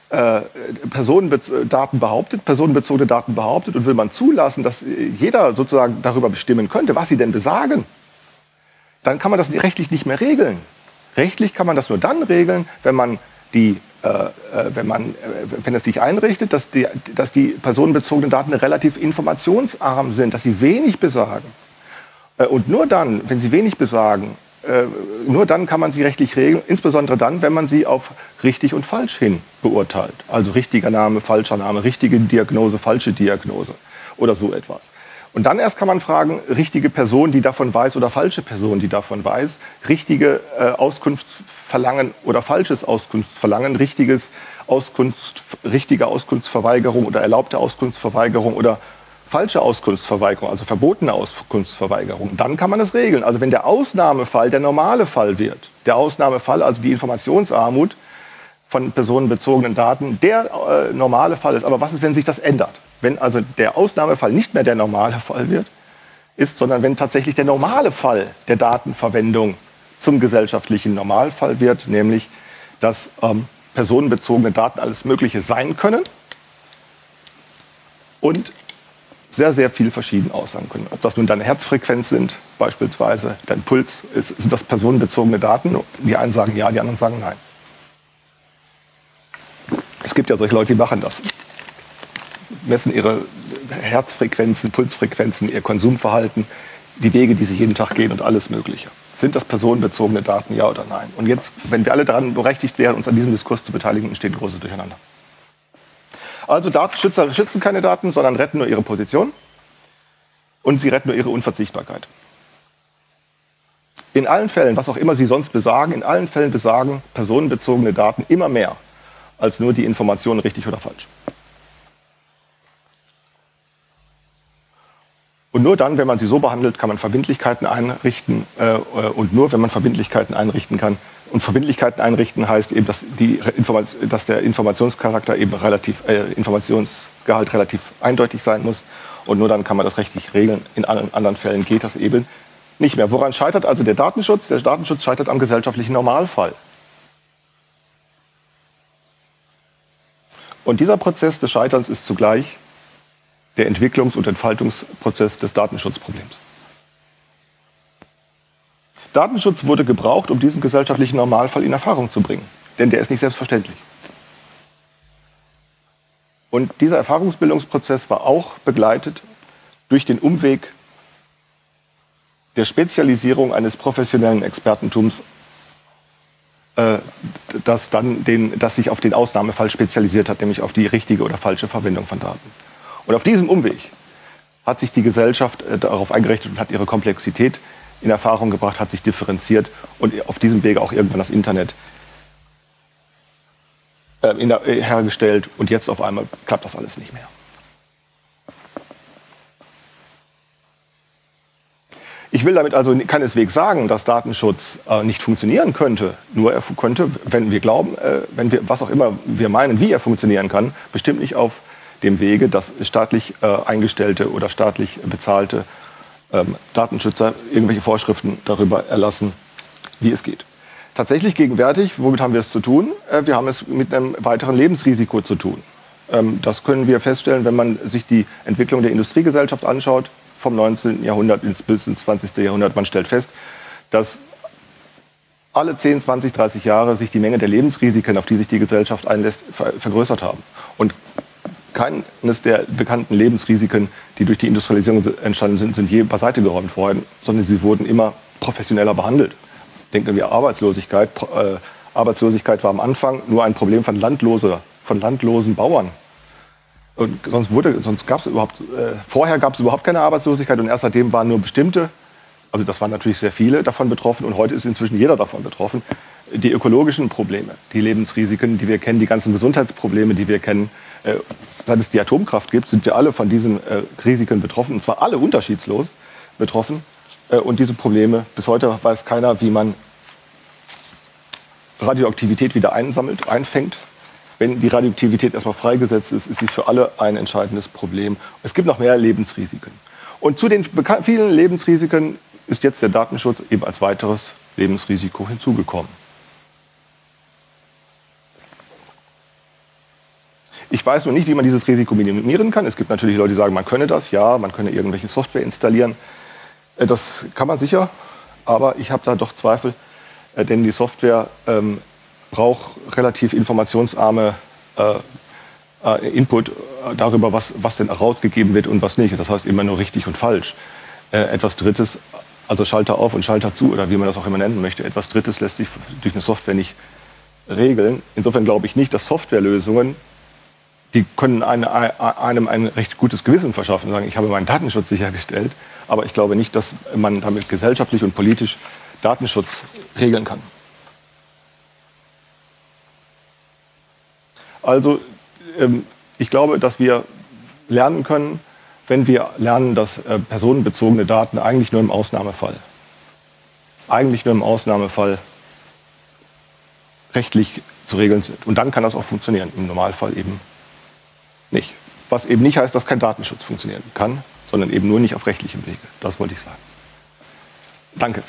äh, Personendaten behauptet, personenbezogene Daten behauptet und will man zulassen, dass jeder sozusagen darüber bestimmen könnte, was sie denn besagen, dann kann man das rechtlich nicht mehr regeln. Rechtlich kann man das nur dann regeln, wenn man die äh, äh wenn, man, äh, wenn es sich einrichtet, dass die, dass die personenbezogenen Daten relativ informationsarm sind, dass sie wenig besagen. Äh, und nur dann, wenn sie wenig besagen, äh, nur dann kann man sie rechtlich regeln, insbesondere dann, wenn man sie auf richtig und falsch hin beurteilt. Also richtiger Name, falscher Name, richtige Diagnose, falsche Diagnose oder so etwas. Und dann erst kann man fragen, richtige Person, die davon weiß oder falsche Person, die davon weiß, richtige äh, Auskunftsverlangen oder falsches Auskunftsverlangen, richtiges Auskunft, richtige Auskunftsverweigerung oder erlaubte Auskunftsverweigerung oder falsche Auskunftsverweigerung, also verbotene Auskunftsverweigerung, dann kann man es regeln. Also wenn der Ausnahmefall der normale Fall wird, der Ausnahmefall, also die Informationsarmut von personenbezogenen Daten, der äh, normale Fall ist. Aber was ist, wenn sich das ändert? Wenn also der Ausnahmefall nicht mehr der normale Fall wird, ist, sondern wenn tatsächlich der normale Fall der Datenverwendung zum gesellschaftlichen Normalfall wird, nämlich dass ähm, personenbezogene Daten alles Mögliche sein können und sehr, sehr viel verschieden aussagen können. Ob das nun deine Herzfrequenz sind, beispielsweise dein Puls, ist, sind das personenbezogene Daten? Die einen sagen ja, die anderen sagen nein. Es gibt ja solche Leute, die machen das. Messen ihre Herzfrequenzen, Pulsfrequenzen, ihr Konsumverhalten, die Wege, die sie jeden Tag gehen und alles Mögliche. Sind das personenbezogene Daten, ja oder nein? Und jetzt, wenn wir alle daran berechtigt wären, uns an diesem Diskurs zu beteiligen, entsteht ein großes Durcheinander. Also Datenschützer schützen keine Daten, sondern retten nur ihre Position und sie retten nur ihre Unverzichtbarkeit. In allen Fällen, was auch immer sie sonst besagen, in allen Fällen besagen personenbezogene Daten immer mehr als nur die Information richtig oder falsch. Und nur dann, wenn man sie so behandelt, kann man Verbindlichkeiten einrichten. Äh, und nur wenn man Verbindlichkeiten einrichten kann, und Verbindlichkeiten einrichten heißt eben, dass, die dass der Informationscharakter eben relativ, äh, Informationsgehalt relativ eindeutig sein muss. Und nur dann kann man das rechtlich regeln. In allen anderen Fällen geht das eben nicht mehr. Woran scheitert also der Datenschutz? Der Datenschutz scheitert am gesellschaftlichen Normalfall. Und dieser Prozess des Scheiterns ist zugleich der Entwicklungs- und Entfaltungsprozess des Datenschutzproblems. Datenschutz wurde gebraucht, um diesen gesellschaftlichen Normalfall in Erfahrung zu bringen. Denn der ist nicht selbstverständlich. Und dieser Erfahrungsbildungsprozess war auch begleitet durch den Umweg der Spezialisierung eines professionellen Expertentums, äh, das, dann den, das sich auf den Ausnahmefall spezialisiert hat, nämlich auf die richtige oder falsche Verwendung von Daten. Und auf diesem Umweg hat sich die Gesellschaft äh, darauf eingerichtet und hat ihre Komplexität in Erfahrung gebracht, hat sich differenziert und auf diesem Wege auch irgendwann das Internet äh, der, äh, hergestellt und jetzt auf einmal klappt das alles nicht mehr. Ich will damit also keineswegs sagen, dass Datenschutz äh, nicht funktionieren könnte. Nur er könnte, wenn wir glauben, äh, wenn wir, was auch immer wir meinen, wie er funktionieren kann, bestimmt nicht auf dem Wege, dass staatlich äh, eingestellte oder staatlich bezahlte ähm, Datenschützer irgendwelche Vorschriften darüber erlassen, wie es geht. Tatsächlich gegenwärtig, womit haben wir es zu tun? Äh, wir haben es mit einem weiteren Lebensrisiko zu tun. Ähm, das können wir feststellen, wenn man sich die Entwicklung der Industriegesellschaft anschaut, vom 19. Jahrhundert bis ins 20. Jahrhundert. Man stellt fest, dass alle 10, 20, 30 Jahre sich die Menge der Lebensrisiken, auf die sich die Gesellschaft einlässt, vergrößert haben. Und keines der bekannten Lebensrisiken, die durch die Industrialisierung entstanden sind, sind je beiseite geräumt worden, sondern sie wurden immer professioneller behandelt. Denken wir Arbeitslosigkeit. Äh, Arbeitslosigkeit war am Anfang nur ein Problem von, Landlose, von landlosen Bauern. Und sonst, sonst gab es überhaupt, äh, vorher gab es überhaupt keine Arbeitslosigkeit und erst seitdem waren nur bestimmte, also das waren natürlich sehr viele davon betroffen und heute ist inzwischen jeder davon betroffen. Die ökologischen Probleme, die Lebensrisiken, die wir kennen, die ganzen Gesundheitsprobleme, die wir kennen, seit es die Atomkraft gibt, sind wir alle von diesen äh, Risiken betroffen, und zwar alle unterschiedslos betroffen. Äh, und diese Probleme, bis heute weiß keiner, wie man Radioaktivität wieder einsammelt, einfängt. Wenn die Radioaktivität erstmal freigesetzt ist, ist sie für alle ein entscheidendes Problem. Es gibt noch mehr Lebensrisiken. Und zu den vielen Lebensrisiken ist jetzt der Datenschutz eben als weiteres Lebensrisiko hinzugekommen. Ich weiß noch nicht, wie man dieses Risiko minimieren kann. Es gibt natürlich Leute, die sagen, man könne das, ja, man könne irgendwelche Software installieren. Äh, das kann man sicher, aber ich habe da doch Zweifel, äh, denn die Software ähm, braucht relativ informationsarme äh, äh, Input darüber, was, was denn herausgegeben wird und was nicht. Das heißt immer nur richtig und falsch. Äh, etwas Drittes, also Schalter auf und Schalter zu oder wie man das auch immer nennen möchte, etwas Drittes lässt sich durch eine Software nicht regeln. Insofern glaube ich nicht, dass Softwarelösungen die können eine, einem ein recht gutes Gewissen verschaffen, sagen, ich habe meinen Datenschutz sichergestellt. Aber ich glaube nicht, dass man damit gesellschaftlich und politisch Datenschutz regeln kann. Also ähm, ich glaube, dass wir lernen können, wenn wir lernen, dass äh, personenbezogene Daten eigentlich nur im Ausnahmefall, eigentlich nur im Ausnahmefall rechtlich zu regeln sind. Und dann kann das auch funktionieren, im Normalfall eben nicht. Was eben nicht heißt, dass kein Datenschutz funktionieren kann, sondern eben nur nicht auf rechtlichem Wege. Das wollte ich sagen. Danke.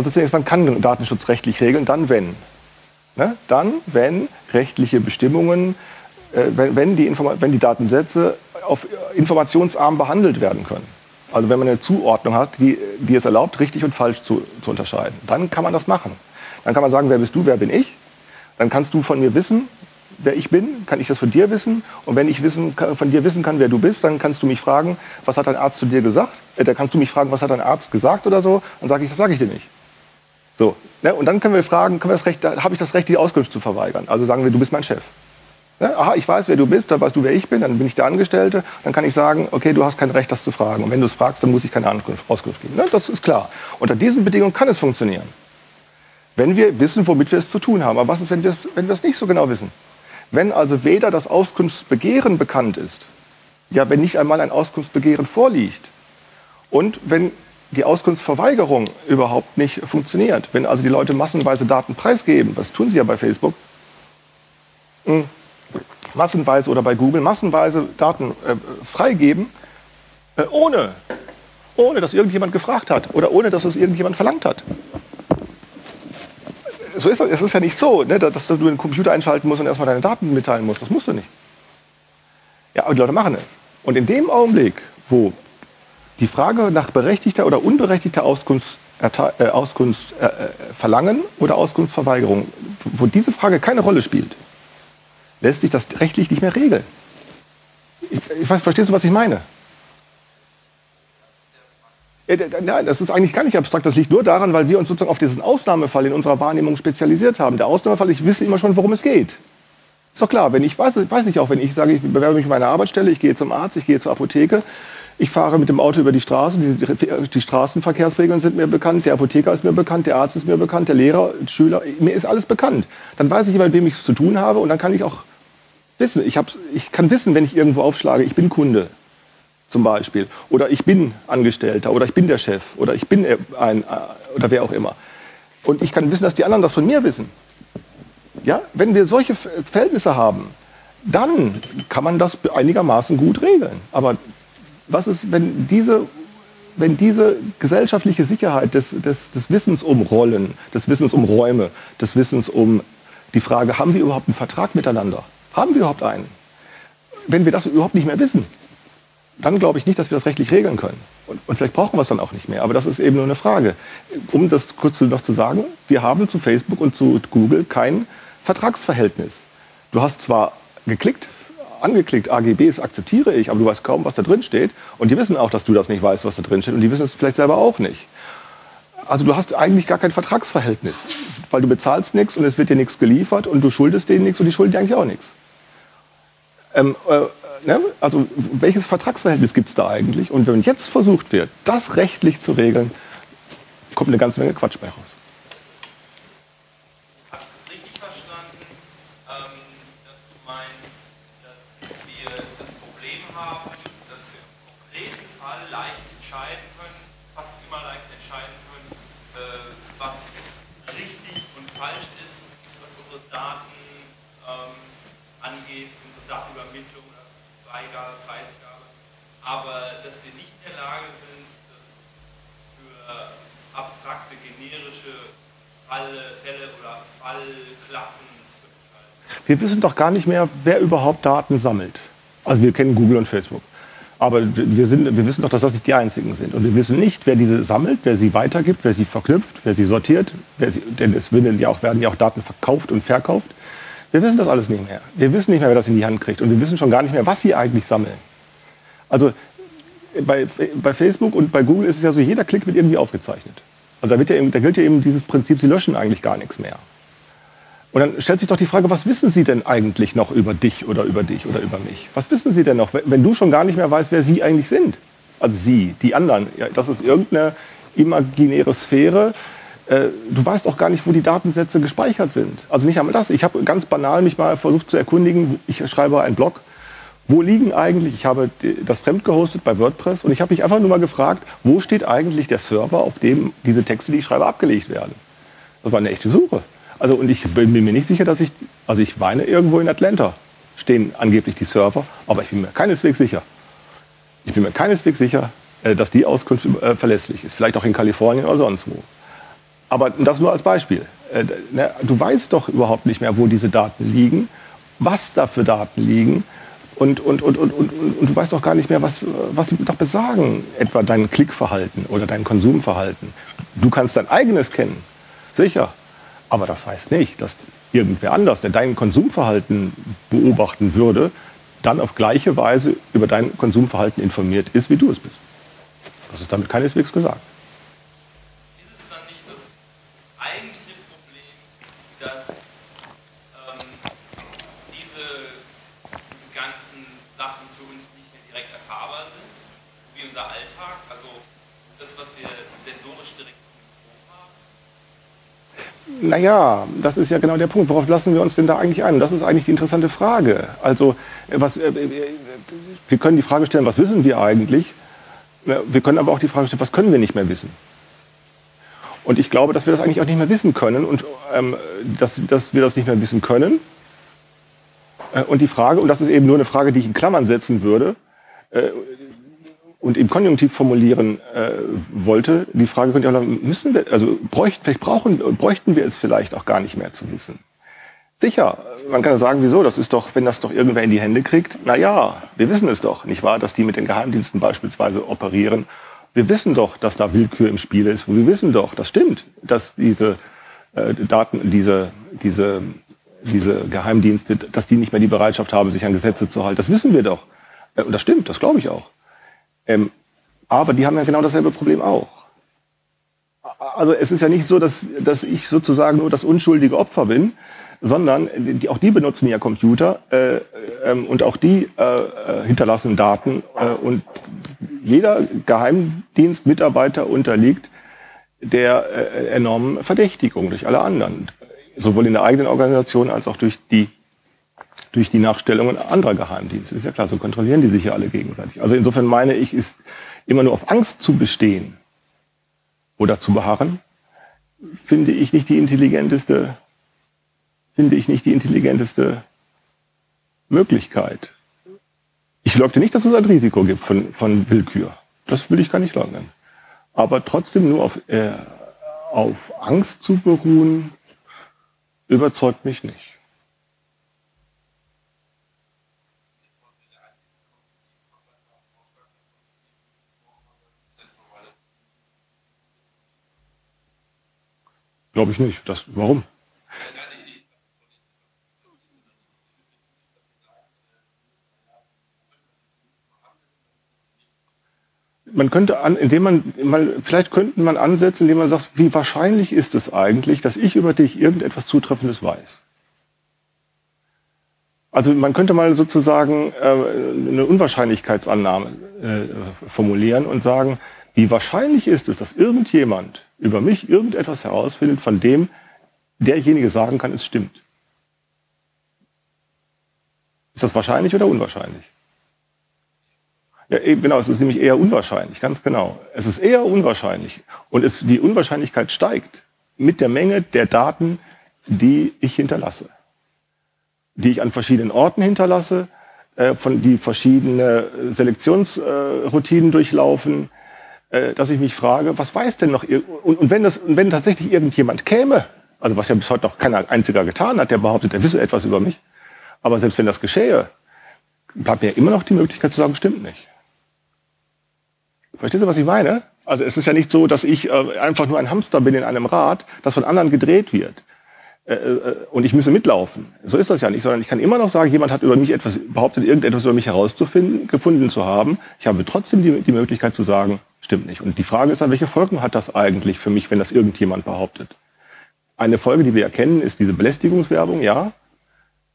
Also zunächst, man kann Datenschutz rechtlich regeln, dann wenn. Ne? Dann, wenn rechtliche Bestimmungen, äh, wenn, wenn, die wenn die Datensätze auf informationsarm behandelt werden können. Also wenn man eine Zuordnung hat, die, die es erlaubt, richtig und falsch zu, zu unterscheiden, dann kann man das machen. Dann kann man sagen, wer bist du, wer bin ich? Dann kannst du von mir wissen, wer ich bin, kann ich das von dir wissen. Und wenn ich wissen, von dir wissen kann, wer du bist, dann kannst du mich fragen, was hat dein Arzt zu dir gesagt? Äh, da kannst du mich fragen, was hat dein Arzt gesagt oder so. Dann sage ich, das sage ich dir nicht. So, ne? Und dann können wir fragen, habe ich das Recht, die Auskunft zu verweigern? Also sagen wir, du bist mein Chef. Ne? Aha, ich weiß, wer du bist, dann weißt du, wer ich bin, dann bin ich der Angestellte. Dann kann ich sagen, okay, du hast kein Recht, das zu fragen. Und wenn du es fragst, dann muss ich keine Ankunft, Auskunft geben. Ne? Das ist klar. Unter diesen Bedingungen kann es funktionieren. Wenn wir wissen, womit wir es zu tun haben. Aber was ist, wenn wir es, wenn wir es nicht so genau wissen? Wenn also weder das Auskunftsbegehren bekannt ist, ja, wenn nicht einmal ein Auskunftsbegehren vorliegt und wenn die Auskunftsverweigerung überhaupt nicht funktioniert. Wenn also die Leute massenweise Daten preisgeben, was tun sie ja bei Facebook, hm, massenweise oder bei Google massenweise Daten äh, freigeben, äh, ohne, ohne dass irgendjemand gefragt hat oder ohne dass es irgendjemand verlangt hat. So ist das. Es ist ja nicht so, ne, dass du den Computer einschalten musst und erstmal deine Daten mitteilen musst. Das musst du nicht. Ja, aber die Leute machen es. Und in dem Augenblick, wo die Frage nach berechtigter oder unberechtigter Auskunft, äh, Auskunft äh, verlangen oder Auskunftsverweigerung, wo diese Frage keine Rolle spielt, lässt sich das rechtlich nicht mehr regeln. Ich, ich weiß, verstehst du, was ich meine? Nein, das ist eigentlich gar nicht abstrakt. Das liegt nur daran, weil wir uns sozusagen auf diesen Ausnahmefall in unserer Wahrnehmung spezialisiert haben. Der Ausnahmefall, ich wisse immer schon, worum es geht. Ist doch klar, wenn ich weiß, weiß ich auch, wenn ich sage, ich bewerbe mich in meine Arbeitsstelle, ich gehe zum Arzt, ich gehe zur Apotheke, ich fahre mit dem Auto über die Straße, die, die, Straßenverkehrsregeln sind mir bekannt, der Apotheker ist mir bekannt, der Arzt ist mir bekannt, der Lehrer, Schüler, mir ist alles bekannt. Dann weiß ich, mit wem ich es zu tun habe und dann kann ich auch wissen. Ich, ich kann wissen, wenn ich irgendwo aufschlage, ich bin Kunde zum Beispiel oder ich bin Angestellter oder ich bin der Chef oder ich bin ein äh, oder wer auch immer. Und ich kann wissen, dass die anderen das von mir wissen. Ja, wenn wir solche Verhältnisse haben, dann kann man das einigermaßen gut regeln. Aber was ist, wenn diese, wenn diese gesellschaftliche Sicherheit des, des, des Wissens um Rollen, des Wissens um Räume, des Wissens um die Frage, haben wir überhaupt einen Vertrag miteinander? Haben wir überhaupt einen? Wenn wir das überhaupt nicht mehr wissen, dann glaube ich nicht, dass wir das rechtlich regeln können. Und, und, vielleicht brauchen wir es dann auch nicht mehr. Aber das ist eben nur eine Frage. Um das kurz noch zu sagen, wir haben zu Facebook und zu Google kein Vertragsverhältnis. Du hast zwar geklickt, angeklickt, AGBs akzeptiere ich, aber du weißt kaum, was da drin steht. Und die wissen auch, dass du das nicht weißt, was da drin steht. Und die wissen es vielleicht selber auch nicht. Also du hast eigentlich gar kein Vertragsverhältnis, weil du bezahlst nichts und es wird dir nichts geliefert und du schuldest denen nichts und die schulden dir eigentlich auch nichts. Ähm, äh, ne? Also welches Vertragsverhältnis gibt es da eigentlich? Und wenn jetzt versucht wird, das rechtlich zu regeln, kommt eine ganze Menge Quatsch bei raus. verstanden, ähm, dass du meinst, dass wir das Problem haben, dass wir im konkreten Fall leicht entscheiden können, fast immer leicht entscheiden können, äh, was richtig und falsch ist, was unsere Daten ähm, angeht, unsere Datenübermittlung oder Freigabe, Preisgabe, aber dass wir nicht in der Lage sind, das für abstrakte, generische Fälle oder Fallklassen zu. Wir wissen doch gar nicht mehr, wer überhaupt Daten sammelt. Also wir kennen Google und Facebook. Aber wir, sind, wir wissen doch, dass das nicht die einzigen sind. Und wir wissen nicht, wer diese sammelt, wer sie weitergibt, wer sie verknüpft, wer sie sortiert. Wer sie, denn es werden ja, auch, werden ja auch Daten verkauft und verkauft. Wir wissen das alles nicht mehr. Wir wissen nicht mehr, wer das in die Hand kriegt. Und wir wissen schon gar nicht mehr, was sie eigentlich sammeln. Also bei, bei Facebook und bei Google ist es ja so, jeder Klick wird irgendwie aufgezeichnet. Also da, ja da gilt ja eben dieses Prinzip, Sie löschen eigentlich gar nichts mehr. Und dann stellt sich doch die Frage, was wissen Sie denn eigentlich noch über dich oder über dich oder über mich? Was wissen Sie denn noch, wenn du schon gar nicht mehr weißt, wer Sie eigentlich sind? Also Sie, die anderen. Ja, das ist irgendeine imaginäre Sphäre. Äh, du weißt auch gar nicht, wo die Datensätze gespeichert sind. Also nicht einmal das. Ich habe ganz banal mich mal versucht zu erkundigen. Ich schreibe einen Blog wo liegen eigentlich, ich habe das fremd gehostet bei WordPress und ich habe mich einfach nur mal gefragt, wo steht eigentlich der Server, auf dem diese Texte, die ich schreibe, abgelegt werden. Das war eine echte Suche. Also und ich bin mir nicht sicher, dass ich, also ich meine, irgendwo in Atlanta stehen angeblich die Server, aber ich bin mir keineswegs sicher. Ich bin mir keineswegs sicher, äh, dass die Auskunft äh, verlässlich ist. Vielleicht auch in Kalifornien oder sonst wo. Aber das nur als Beispiel. Äh, ne, du weißt doch überhaupt nicht mehr, wo diese Daten liegen, was da für Daten liegen und, und, und, und, und, und du weißt auch gar nicht mehr, was, was sie doch besagen, etwa dein Klickverhalten oder dein Konsumverhalten. Du kannst dein eigenes kennen, sicher. Aber das heißt nicht, dass irgendwer anders, der dein Konsumverhalten beobachten würde, dann auf gleiche Weise über dein Konsumverhalten informiert ist, wie du es bist. Das ist damit keineswegs gesagt. Naja, das ist ja genau der Punkt. Worauf lassen wir uns denn da eigentlich ein? Und das ist eigentlich die interessante Frage. Also, was, äh, wir können die Frage stellen, was wissen wir eigentlich? Wir können aber auch die Frage stellen, was können wir nicht mehr wissen? Und ich glaube, dass wir das eigentlich auch nicht mehr wissen können und ähm, dass, dass wir das nicht mehr wissen können. Äh, und die Frage, und das ist eben nur eine Frage, die ich in Klammern setzen würde, äh, und im Konjunktiv formulieren äh, wollte, die Frage könnte ja auch müssen wir, also bräuchten, vielleicht brauchen, bräuchten wir es vielleicht auch gar nicht mehr zu wissen. Sicher, man kann sagen, wieso, das ist doch, wenn das doch irgendwer in die Hände kriegt, na ja, wir wissen es doch, nicht wahr, dass die mit den Geheimdiensten beispielsweise operieren. Wir wissen doch, dass da Willkür im Spiel ist. Wir wissen doch, das stimmt, dass diese äh, Daten, diese, diese, diese Geheimdienste, dass die nicht mehr die Bereitschaft haben, sich an Gesetze zu halten. Das wissen wir doch. Äh, und das stimmt, das glaube ich auch. Ähm, aber die haben ja genau dasselbe Problem auch. Also es ist ja nicht so, dass, dass ich sozusagen nur das unschuldige Opfer bin, sondern die, auch die benutzen ja Computer äh, äh, und auch die äh, äh, hinterlassen Daten äh, und jeder Geheimdienstmitarbeiter unterliegt der äh, enormen Verdächtigung durch alle anderen, sowohl in der eigenen Organisation als auch durch die durch die Nachstellungen anderer Geheimdienste. Ist ja klar, so kontrollieren die sich ja alle gegenseitig. Also insofern meine ich, ist immer nur auf Angst zu bestehen oder zu beharren, finde ich nicht die intelligenteste, finde ich nicht die intelligenteste Möglichkeit. Ich leugne nicht, dass es ein Risiko gibt von, von Willkür. Das will ich gar nicht leugnen. Aber trotzdem nur auf, äh, auf Angst zu beruhen, überzeugt mich nicht. Glaube ich nicht. Das, warum? man könnte an, indem man mal, vielleicht könnte man ansetzen, indem man sagt, wie wahrscheinlich ist es eigentlich, dass ich über dich irgendetwas Zutreffendes weiß? Also man könnte mal sozusagen äh, eine Unwahrscheinlichkeitsannahme äh, formulieren und sagen, wie wahrscheinlich ist es, dass irgendjemand über mich irgendetwas herausfindet, von dem derjenige sagen kann, es stimmt. Ist das wahrscheinlich oder unwahrscheinlich? Ja, genau, es ist nämlich eher unwahrscheinlich, ganz genau. Es ist eher unwahrscheinlich. Und es, die Unwahrscheinlichkeit steigt mit der Menge der Daten, die ich hinterlasse. Die ich an verschiedenen Orten hinterlasse, äh, von die verschiedene Selektionsroutinen durchlaufen, dass ich mich frage, was weiß denn noch, und, und wenn, das, wenn tatsächlich irgendjemand käme, also was ja bis heute noch keiner einziger getan hat, der behauptet, er wisse etwas über mich, aber selbst wenn das geschehe, bleibt mir immer noch die Möglichkeit zu sagen, stimmt nicht. Verstehst du, was ich meine? Also es ist ja nicht so, dass ich äh, einfach nur ein Hamster bin in einem Rad, das von anderen gedreht wird. Äh, äh, und ich müsse mitlaufen. So ist das ja nicht, sondern ich kann immer noch sagen, jemand hat über mich etwas behauptet, irgendetwas über mich herauszufinden, gefunden zu haben. Ich habe trotzdem die, die Möglichkeit zu sagen, stimmt nicht. Und die Frage ist dann, welche Folgen hat das eigentlich für mich, wenn das irgendjemand behauptet? Eine Folge, die wir erkennen, ist diese Belästigungswerbung, ja.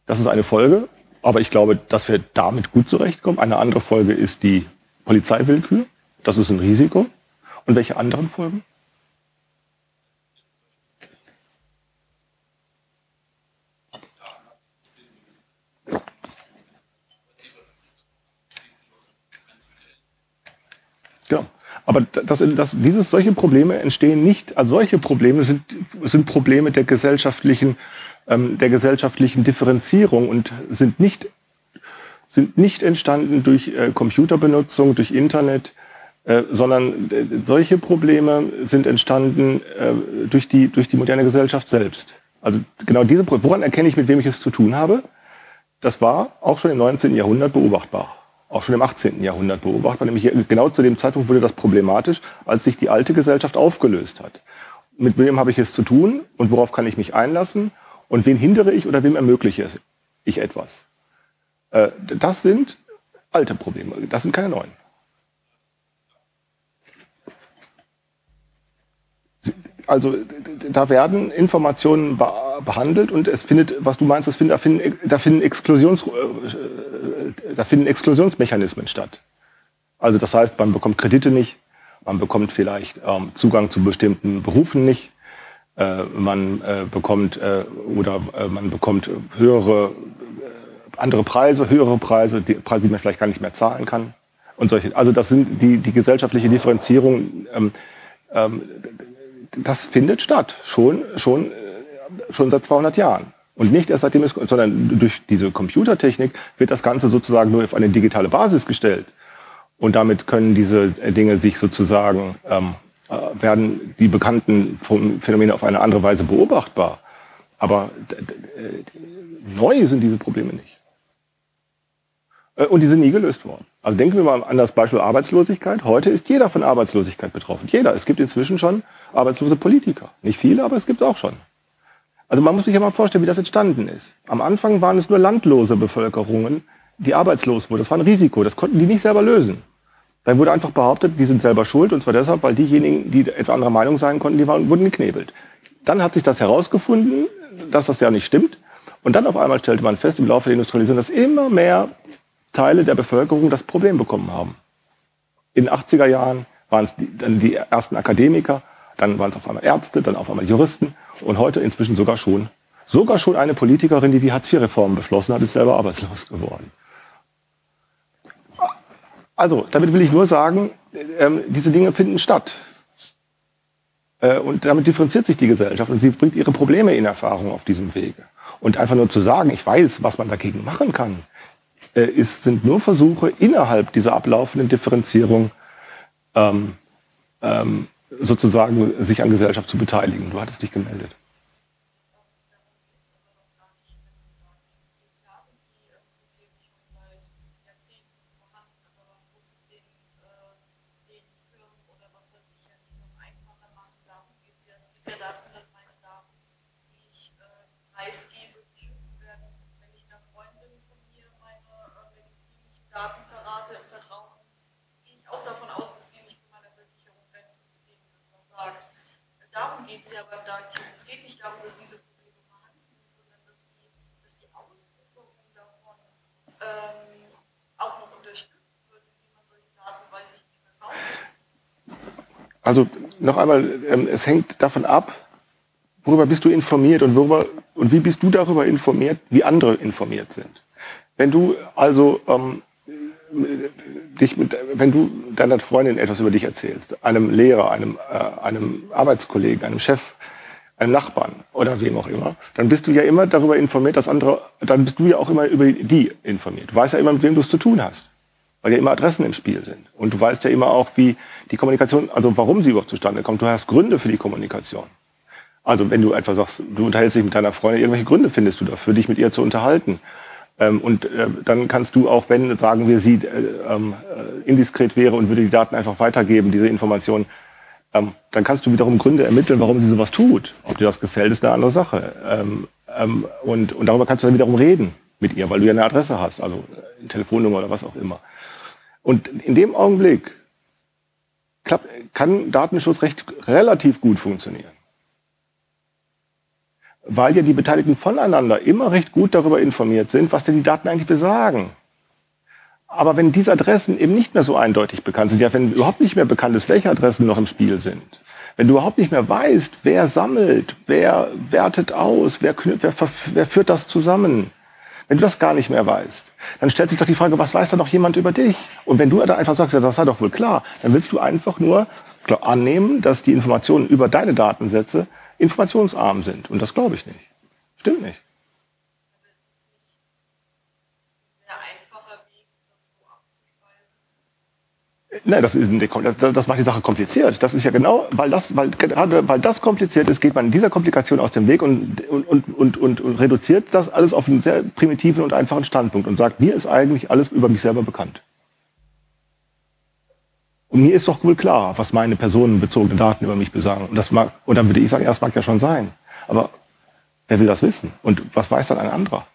Das ist eine Folge, aber ich glaube, dass wir damit gut zurechtkommen. Eine andere Folge ist die Polizeiwillkür. Das ist ein Risiko. Und welche anderen Folgen? Genau. Aber das, das, dieses, solche Probleme entstehen nicht, also solche Probleme sind, sind Probleme der gesellschaftlichen, ähm, der gesellschaftlichen Differenzierung und sind nicht, sind nicht entstanden durch äh, Computerbenutzung, durch Internet, äh, sondern äh, solche Probleme sind entstanden äh, durch, die, durch die moderne Gesellschaft selbst. Also genau diese, woran erkenne ich, mit wem ich es zu tun habe? Das war auch schon im 19. Jahrhundert beobachtbar. Auch schon im 18. Jahrhundert beobachtbar. Nämlich genau zu dem Zeitpunkt wurde das problematisch, als sich die alte Gesellschaft aufgelöst hat. Mit wem habe ich es zu tun und worauf kann ich mich einlassen? Und wen hindere ich oder wem ermögliche ich etwas? Das sind alte Probleme. Das sind keine neuen. Also da werden Informationen behandelt und es findet, was du meinst, das findet, da, finden, da, finden Exklusions, äh, da finden Exklusionsmechanismen statt. Also das heißt, man bekommt Kredite nicht, man bekommt vielleicht ähm, Zugang zu bestimmten Berufen nicht, äh, man äh, bekommt äh, oder äh, man bekommt höhere, äh, andere Preise, höhere Preise, die Preise, die man vielleicht gar nicht mehr zahlen kann und solche. Also das sind die, die gesellschaftliche Differenzierung. Ähm, ähm, das findet statt, schon, schon, äh, schon seit 200 Jahren. Und nicht erst seitdem es, sondern durch diese Computertechnik wird das Ganze sozusagen nur auf eine digitale Basis gestellt. Und damit können diese Dinge sich sozusagen, ähm, äh, werden die bekannten Phänomene auf eine andere Weise beobachtbar. Aber neu sind diese Probleme nicht. Äh, und die sind nie gelöst worden. Also denken wir mal an das Beispiel Arbeitslosigkeit. Heute ist jeder von Arbeitslosigkeit betroffen. Jeder. Es gibt inzwischen schon arbeitslose Politiker. Nicht viele, aber es gibt es auch schon. Also man muss sich ja mal vorstellen, wie das entstanden ist. Am Anfang waren es nur landlose Bevölkerungen, die arbeitslos wurden. Das war ein Risiko. Das konnten die nicht selber lösen. Dann wurde einfach behauptet, die sind selber schuld. Und zwar deshalb, weil diejenigen, die etwa anderer Meinung sein konnten, die waren, wurden geknebelt. Dann hat sich das herausgefunden, dass das ja nicht stimmt. Und dann auf einmal stellte man fest im Laufe der Industrialisierung, dass immer mehr Teile der Bevölkerung das Problem bekommen haben. In den 80er Jahren waren es die, dann die ersten Akademiker, dann waren es auf einmal Ärzte, dann auf einmal Juristen und heute inzwischen sogar schon, sogar schon eine Politikerin, die die Hartz-IV-Reform beschlossen hat, ist selber arbeitslos geworden. Also, damit will ich nur sagen, ähm, diese Dinge finden statt. Äh, und damit differenziert sich die Gesellschaft und sie bringt ihre Probleme in Erfahrung auf diesem Wege. Und einfach nur zu sagen, ich weiß, was man dagegen machen kann, ist, sind nur Versuche innerhalb dieser ablaufenden Differenzierung ähm, ähm, sozusagen sich an Gesellschaft zu beteiligen. Du hattest dich gemeldet. Also noch einmal, ähm, es hängt davon ab, worüber bist du informiert und, worüber, und wie bist du darüber informiert, wie andere informiert sind. Wenn du also ähm, dich mit, wenn du deiner Freundin etwas über dich erzählst, einem Lehrer, einem, äh, einem Arbeitskollegen, einem Chef, einem Nachbarn oder wem auch immer, dann bist du ja immer darüber informiert, dass andere, dann bist du ja auch immer über die informiert. Du weißt ja immer, mit wem du es zu tun hast, weil ja immer Adressen im Spiel sind. Und du weißt ja immer auch, wie die Kommunikation, also warum sie überhaupt zustande kommt. Du hast Gründe für die Kommunikation. Also wenn du einfach sagst, du unterhältst dich mit deiner Freundin, irgendwelche Gründe findest du dafür, dich mit ihr zu unterhalten. Ähm, und äh, dann kannst du auch, wenn, sagen wir, sie äh, ähm, äh, indiskret wäre und würde die Daten einfach weitergeben, diese Informationen, ähm, dann kannst du wiederum Gründe ermitteln, warum sie sowas tut. Ob dir das gefällt, ist eine andere Sache. Ähm, ähm, und, und darüber kannst du dann wiederum reden mit ihr, weil du ja eine Adresse hast, also eine Telefonnummer oder was auch immer. Und in dem Augenblick kann Datenschutz recht relativ gut funktionieren. Weil ja die Beteiligten voneinander immer recht gut darüber informiert sind, was denn die Daten eigentlich besagen. Aber wenn diese Adressen eben nicht mehr so eindeutig bekannt sind, ja, wenn überhaupt nicht mehr bekannt ist, welche Adressen noch im Spiel sind, wenn du überhaupt nicht mehr weißt, wer sammelt, wer wertet aus, wer, wer, wer führt das zusammen, wenn du das gar nicht mehr weißt, dann stellt sich doch die Frage, was weiß da noch jemand über dich? Und wenn du dann einfach sagst, ja, das sei doch wohl klar, dann willst du einfach nur annehmen, dass die Informationen über deine Datensätze informationsarm sind. Und das glaube ich nicht. Stimmt nicht. Nein, das, ist, das, macht die Sache kompliziert. Das ist ja genau, weil das, weil, gerade weil das kompliziert ist, geht man dieser Komplikation aus dem Weg und, und, und, und, und reduziert das alles auf einen sehr primitiven und einfachen Standpunkt und sagt, mir ist eigentlich alles über mich selber bekannt. Und mir ist doch wohl klar, was meine personenbezogenen Daten über mich besagen. Und, das mag, und dann würde ich sagen, ja, das mag ja schon sein. Aber wer will das wissen? Und was weiß dann ein anderer?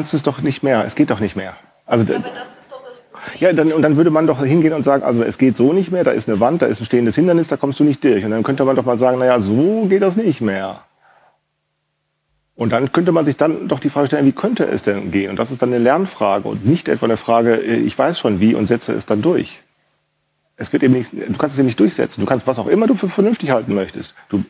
Kannst es doch nicht mehr. Es geht doch nicht mehr. Also, ja, Ja, dann, und dann würde man doch hingehen und sagen, also es geht so nicht mehr, da ist eine Wand, da ist ein stehendes Hindernis, da kommst du nicht durch. Und dann könnte man doch mal sagen, naja, so geht das nicht mehr. Und dann könnte man sich dann doch die Frage stellen, wie könnte es denn gehen? Und das ist dann eine Lernfrage und nicht etwa eine Frage, äh, ich weiß schon wie und setze es dann durch. Es wird eben nicht, du kannst es eben nicht durchsetzen. Du kannst was auch immer du für vernünftig halten möchtest. Du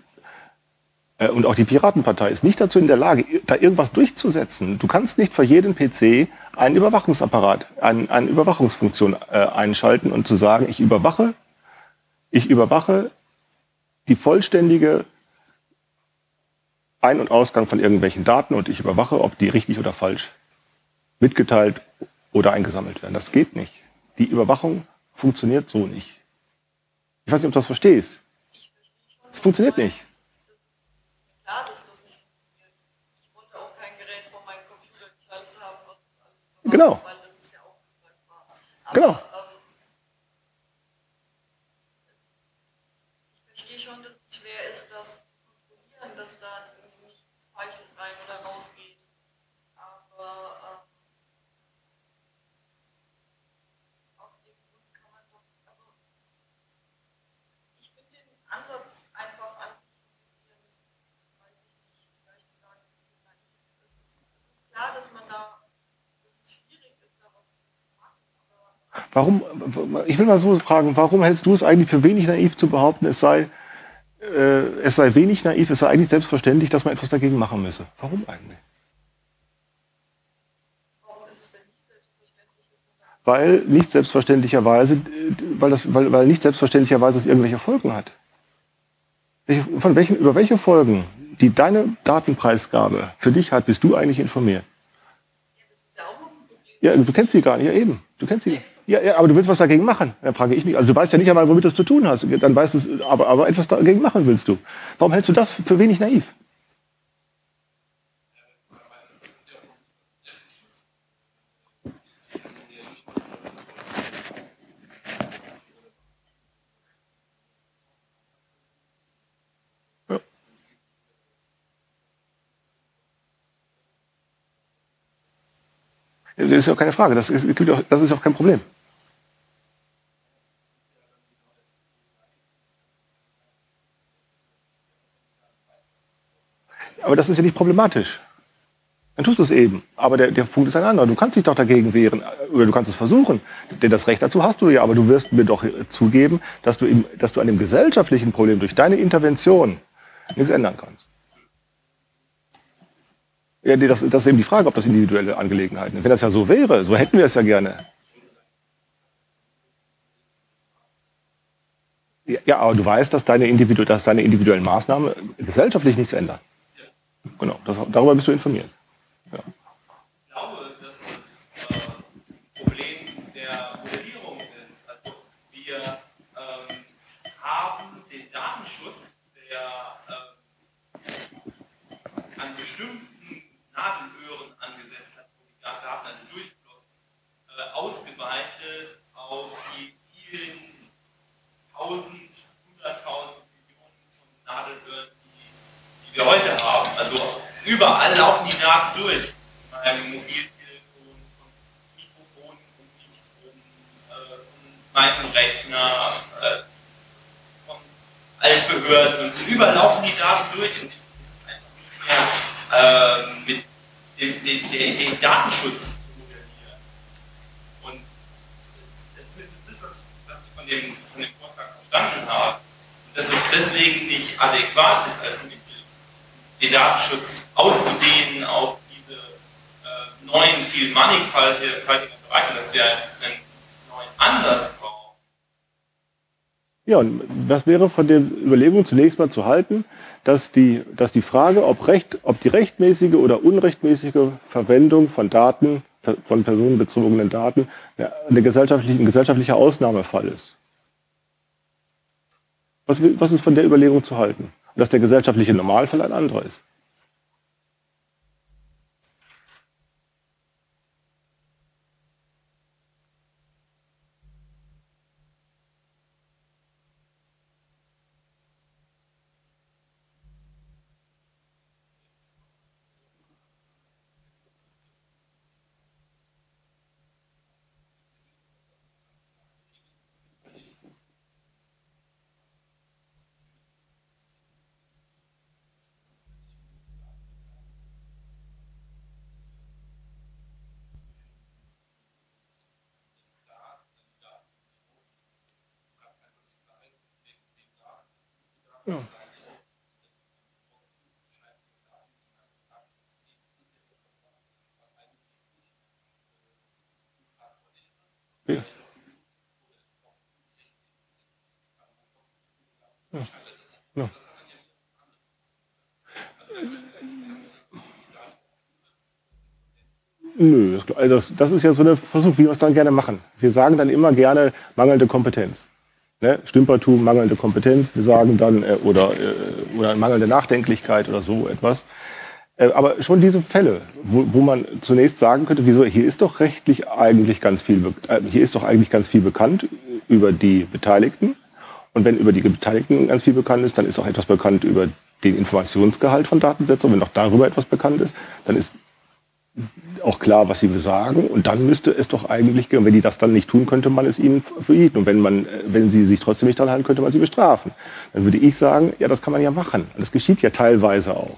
und auch die Piratenpartei ist nicht dazu in der Lage, da irgendwas durchzusetzen. Du kannst nicht für jeden PC einen Überwachungsapparat, eine, eine Überwachungsfunktion äh, einschalten und zu sagen, ich überwache, ich überwache die vollständige Ein- und Ausgang von irgendwelchen Daten und ich überwache, ob die richtig oder falsch mitgeteilt oder eingesammelt werden. Das geht nicht. Die Überwachung funktioniert so nicht. Ich weiß nicht, ob du das verstehst. Es funktioniert nicht. klar, dass das nicht funktioniert. Ich wollte auch kein Gerät vor meinem Computer geschaltet haben, was alles genau. weil das ist ja auch gesagt war. Aber, genau. Ähm, ich verstehe schon, dass es schwer ist, das zu kontrollieren, dass da nichts Falsches rein oder rausgeht. Aber ähm, aus dem Grund kann man doch, also ich finde den Ansatz einfach an klar, dass man da, dass es schwierig ist, da was zu machen. Warum, ich will mal so fragen, warum hältst du es eigentlich für wenig naiv zu behaupten, es sei, äh, es sei wenig naiv, es sei eigentlich selbstverständlich, dass man etwas dagegen machen müsse? Warum eigentlich? weil nicht selbstverständlicherweise, weil, das, weil, weil nicht selbstverständlicherweise es irgendwelche Folgen hat. Von welchen, über welche Folgen die deine Datenpreisgabe für dich hat, bist du eigentlich informiert. Ja, du kennst sie gar nicht, ja eben. Du kennst sie. Ja, ja, aber du willst was dagegen machen. Dann frage ich mich. Also du weißt ja nicht einmal, womit du es zu tun hast. Dann weißt du, aber, aber etwas dagegen machen willst du. Warum hältst du das für wenig naiv? Das ist ja keine Frage, das ist, das ist auch kein Problem. Aber das ist ja nicht problematisch. Dann tust du es eben. Aber der, der Punkt ist ein anderer. Du kannst dich doch dagegen wehren. Oder du kannst es versuchen. Denn das Recht dazu hast du ja. Aber du wirst mir doch zugeben, dass du, im, dass du an dem gesellschaftlichen Problem durch deine Intervention nichts ändern kannst. Ja, das, das ist eben die Frage, ob das individuelle Angelegenheiten sind. Wenn das ja so wäre, so hätten wir es ja gerne. Ja, aber du weißt, dass deine, individu dass deine individuellen Maßnahmen gesellschaftlich nichts ändern. Genau, das, darüber bist du informiert. Ja. Ich glaube, dass das äh, Problem der Modellierung ist. Also wir ähm, haben den Datenschutz, der äh, an bestimmten Nadelöhren angesetzt hat, wo die Daten also durchflossen, ausgeweitet auf die vielen tausend, hunderttausend Millionen von Nadelöhren, die, die wir heute haben. Also überall laufen die Daten durch. Beim Mobiltelefon, von Mikrofonen um mich äh, von meinem Rechner, äh, von allen Behörden und so. Überall laufen die Daten durch und es ist einfach nicht mehr äh, mit dem, dem, dem, dem Datenschutz zu modellieren. Und das ist das, was ich von dem, von dem Vortrag verstanden habe. Dass es deswegen nicht adäquat ist als Mittel den Datenschutz auszudehnen auf diese äh, neuen, viel mannigfaltigen Bereiche, dass wir einen neuen Ansatz brauchen. Ja, und was wäre von der Überlegung zunächst mal zu halten, dass die, dass die Frage, ob, recht, ob die rechtmäßige oder unrechtmäßige Verwendung von Daten, von personenbezogenen Daten, eine gesellschaftliche, ein gesellschaftlicher Ausnahmefall ist. Was, was ist von der Überlegung zu halten? dass der gesellschaftliche Normalfall ein anderer ist. Ja. Ja. Ja. Nö, das, das ist ja so ein Versuch, wie wir es dann gerne machen. Wir sagen dann immer gerne mangelnde Kompetenz. Ne? Stümpertum, mangelnde Kompetenz, wir sagen dann, äh, oder, äh, oder mangelnde Nachdenklichkeit oder so etwas. Äh, aber schon diese Fälle, wo, wo man zunächst sagen könnte, wieso, hier ist doch rechtlich eigentlich ganz viel, äh, hier ist doch eigentlich ganz viel bekannt über die Beteiligten. Und wenn über die Beteiligten ganz viel bekannt ist, dann ist auch etwas bekannt über den Informationsgehalt von Datensätzen. Und wenn auch darüber etwas bekannt ist, dann ist auch klar, was sie besagen. Und dann müsste es doch eigentlich, wenn die das dann nicht tun, könnte man es ihnen verbieten. Und wenn man, wenn sie sich trotzdem nicht dran halten, könnte man sie bestrafen. Dann würde ich sagen, ja, das kann man ja machen. Und das geschieht ja teilweise auch.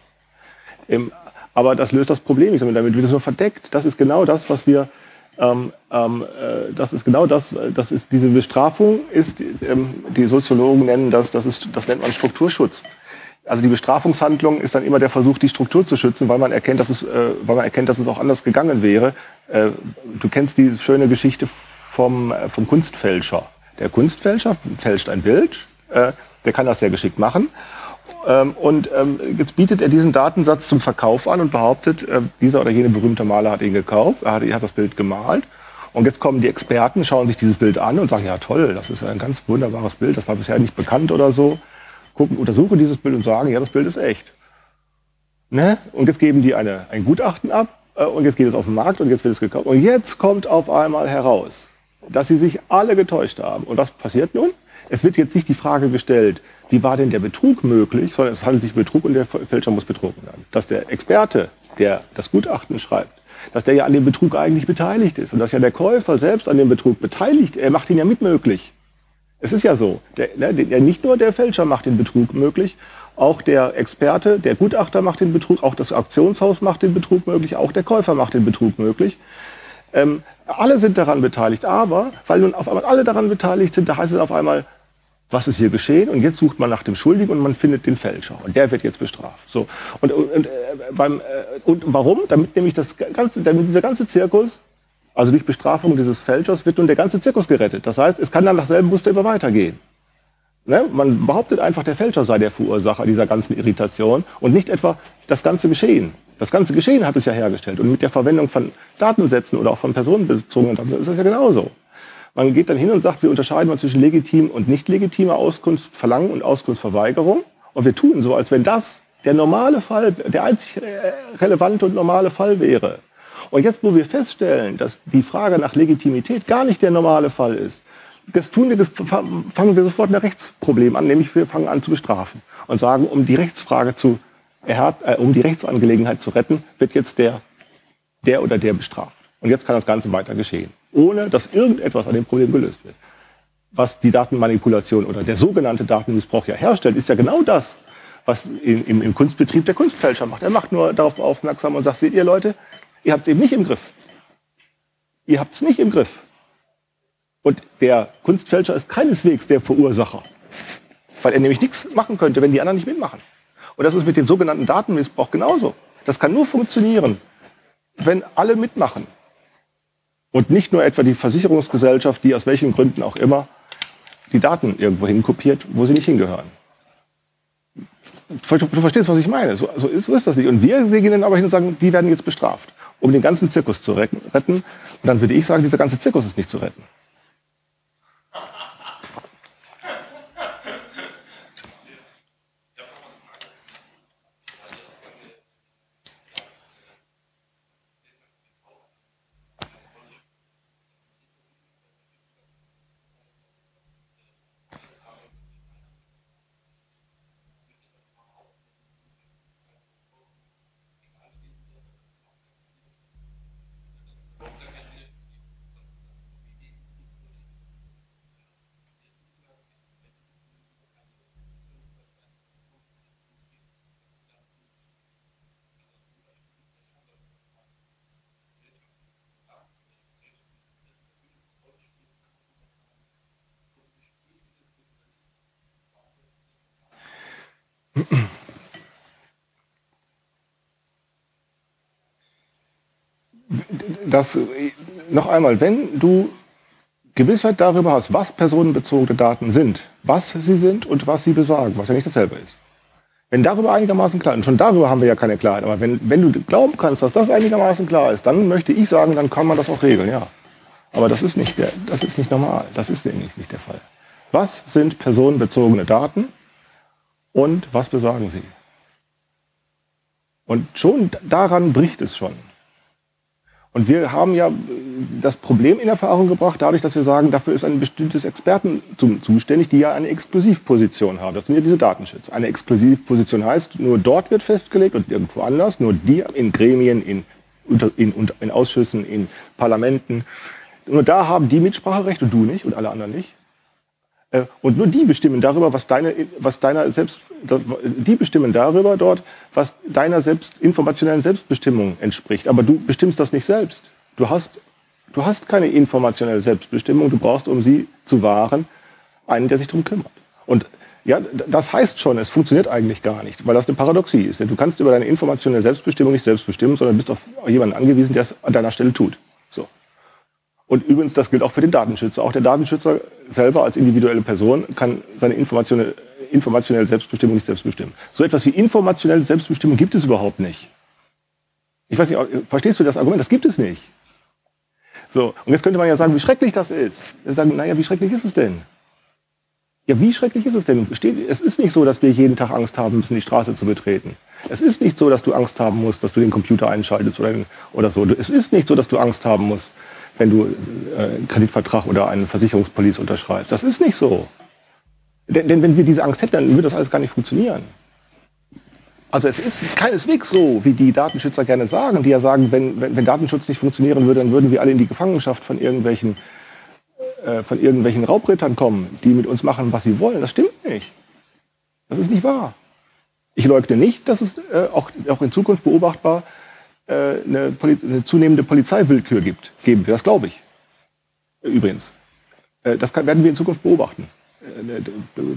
Ähm, aber das löst das Problem nicht, damit wird es nur verdeckt. Das ist genau das, was wir, ähm, ähm, äh, das ist genau das, das ist diese Bestrafung ist, ähm, die Soziologen nennen das, das ist, das nennt man Strukturschutz. Also die Bestrafungshandlung ist dann immer der Versuch, die Struktur zu schützen, weil man erkennt, dass es, äh, weil man erkennt, dass es auch anders gegangen wäre. Äh, du kennst die schöne Geschichte vom, äh, vom Kunstfälscher. Der Kunstfälscher fälscht ein Bild, äh, der kann das sehr geschickt machen. Ähm, und ähm, jetzt bietet er diesen Datensatz zum Verkauf an und behauptet, äh, dieser oder jene berühmte Maler hat ihn gekauft, er hat, er hat das Bild gemalt. Und jetzt kommen die Experten, schauen sich dieses Bild an und sagen, ja toll, das ist ein ganz wunderbares Bild, das war bisher nicht bekannt oder so gucken, untersuchen dieses Bild und sagen, ja, das Bild ist echt. Ne? Und jetzt geben die eine, ein Gutachten ab äh, und jetzt geht es auf den Markt und jetzt wird es gekauft. Und jetzt kommt auf einmal heraus, dass sie sich alle getäuscht haben. Und was passiert nun? Es wird jetzt nicht die Frage gestellt, wie war denn der Betrug möglich, sondern es handelt sich um Betrug und der Fälscher muss betrogen werden. Dass der Experte, der das Gutachten schreibt, dass der ja an dem Betrug eigentlich beteiligt ist und dass ja der Käufer selbst an dem Betrug beteiligt, er macht ihn ja mitmöglich. Es ist ja so, der, ne, der, nicht nur der Fälscher macht den Betrug möglich, auch der Experte, der Gutachter macht den Betrug, auch das Auktionshaus macht den Betrug möglich, auch der Käufer macht den Betrug möglich. Ähm, alle sind daran beteiligt, aber weil nun auf einmal alle daran beteiligt sind, da heißt es auf einmal, was ist hier geschehen? Und jetzt sucht man nach dem Schuldigen und man findet den Fälscher. Und der wird jetzt bestraft. So. Und, und, äh, beim, äh, und warum? Damit nämlich das ganze, damit dieser ganze Zirkus, also durch Bestrafung dieses Fälschers, wird nun der ganze Zirkus gerettet. Das heißt, es kann dann nach selben Muster immer weitergehen. Ne? Man behauptet einfach, der Fälscher sei der Verursacher dieser ganzen Irritation und nicht etwa das ganze Geschehen. Das ganze Geschehen hat es ja hergestellt. Und mit der Verwendung von Datensätzen oder auch von personenbezogenen Daten ist es ja genauso. Man geht dann hin und sagt, wir unterscheiden mal zwischen legitim und nicht legitimer Auskunft verlangen und Auskunftsverweigerung. Und wir tun so, als wenn das der normale Fall, der einzig äh, relevante und normale Fall wäre. Und jetzt, wo wir feststellen, dass die Frage nach Legitimität gar nicht der normale Fall ist, das tun wir, das fangen wir sofort ein Rechtsproblem an, nämlich wir fangen an zu bestrafen und sagen, um die Rechtsfrage zu, äh, um die Rechtsangelegenheit zu retten, wird jetzt der, der oder der bestraft. Und jetzt kann das Ganze weiter geschehen, ohne dass irgendetwas an dem Problem gelöst wird. Was die Datenmanipulation oder der sogenannte Datenmissbrauch ja herstellt, ist ja genau das, was im, im Kunstbetrieb der Kunstfälscher macht. Er macht nur darauf aufmerksam und sagt, seht ihr Leute, ihr habt es eben nicht im Griff. Ihr habt es nicht im Griff. Und der Kunstfälscher ist keineswegs der Verursacher, weil er nämlich nichts machen könnte, wenn die anderen nicht mitmachen. Und das ist mit dem sogenannten Datenmissbrauch genauso. Das kann nur funktionieren, wenn alle mitmachen. Und nicht nur etwa die Versicherungsgesellschaft, die aus welchen Gründen auch immer die Daten irgendwo hinkopiert, wo sie nicht hingehören. Du verstehst, was ich meine. So, ist, das nicht. Und wir gehen dann aber hin und sagen, die werden jetzt bestraft, um den ganzen Zirkus zu retten. Und dann würde ich sagen, dieser ganze Zirkus ist nicht zu retten. Das, noch einmal, wenn du Gewissheit darüber hast, was personenbezogene Daten sind, was sie sind und was sie besagen, was ja nicht dasselbe ist. Wenn darüber einigermaßen klar ist, schon darüber haben wir ja keine Klarheit, aber wenn, wenn du glauben kannst, dass das einigermaßen klar ist, dann möchte ich sagen, dann kann man das auch regeln, ja. Aber das ist nicht, der, das ist nicht normal. Das ist nämlich nicht der Fall. Was sind personenbezogene Daten und was besagen sie? Und schon daran bricht es schon. Und wir haben ja das Problem in Erfahrung gebracht, dadurch, dass wir sagen, dafür ist ein bestimmtes Experten zuständig, die ja eine Exklusivposition haben. Das sind ja diese Datenschützer. Eine Exklusivposition heißt, nur dort wird festgelegt und irgendwo anders, nur die in Gremien, in, in, in Ausschüssen, in Parlamenten. Nur da haben die Mitspracherecht und du nicht und alle anderen nicht. Äh, und nur die bestimmen darüber, was deine, was deiner selbst, die bestimmen darüber dort, was deiner selbst, informationellen Selbstbestimmung entspricht. Aber du bestimmst das nicht selbst. Du hast, du hast keine informationelle Selbstbestimmung. Du brauchst, um sie zu wahren, einen, der sich darum kümmert. Und ja, das heißt schon, es funktioniert eigentlich gar nicht, weil das eine Paradoxie ist. Denn du kannst über deine informationelle Selbstbestimmung nicht selbst bestimmen, sondern bist auf jemanden angewiesen, der es an deiner Stelle tut. Und übrigens, das gilt auch für den Datenschützer. Auch der Datenschützer selber als individuelle Person kann seine informationelle, informationelle Selbstbestimmung nicht selbst bestimmen. So etwas wie informationelle Selbstbestimmung gibt es überhaupt nicht. Ich weiß nicht, verstehst du das Argument? Das gibt es nicht. So, und jetzt könnte man ja sagen, wie schrecklich das ist. Wir sagen, naja, wie schrecklich ist es denn? Ja, wie schrecklich ist es denn? Es ist nicht so, dass wir jeden Tag Angst haben müssen, die Straße zu betreten. Es ist nicht so, dass du Angst haben musst, dass du den Computer einschaltest oder, oder so. Es ist nicht so, dass du Angst haben musst, wenn du äh, einen Kreditvertrag oder einen Versicherungspolice unterschreibst. Das ist nicht so. Denn, denn wenn wir diese Angst hätten, dann würde das alles gar nicht funktionieren. Also es ist keineswegs so, wie die Datenschützer gerne sagen, die ja sagen, wenn, wenn, wenn Datenschutz nicht funktionieren würde, dann würden wir alle in die Gefangenschaft von irgendwelchen, äh, von irgendwelchen Raubrittern kommen, die mit uns machen, was sie wollen. Das stimmt nicht. Das ist nicht wahr. Ich leugne nicht, dass es äh, auch, auch in Zukunft beobachtbar äh, eine, eine, zunehmende Polizeiwillkür gibt. Geben wir, das glaube ich. Übrigens. Äh, das kann, werden wir in Zukunft beobachten. Äh,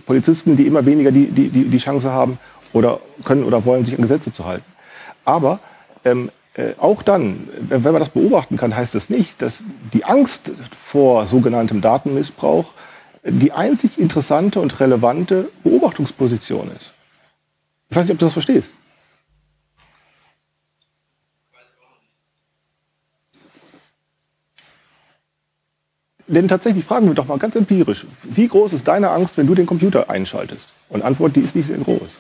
Polizisten, die immer weniger die, die, die Chance haben oder können oder wollen, sich an Gesetze zu halten. Aber ähm, äh, auch dann, wenn man das beobachten kann, heißt das nicht, dass die Angst vor sogenanntem Datenmissbrauch die einzig interessante und relevante Beobachtungsposition ist. Ich weiß nicht, ob du das verstehst. Denn tatsächlich fragen wir doch mal ganz empirisch, wie groß ist deine Angst, wenn du den Computer einschaltest? Und Antwort, die ist nicht sehr groß.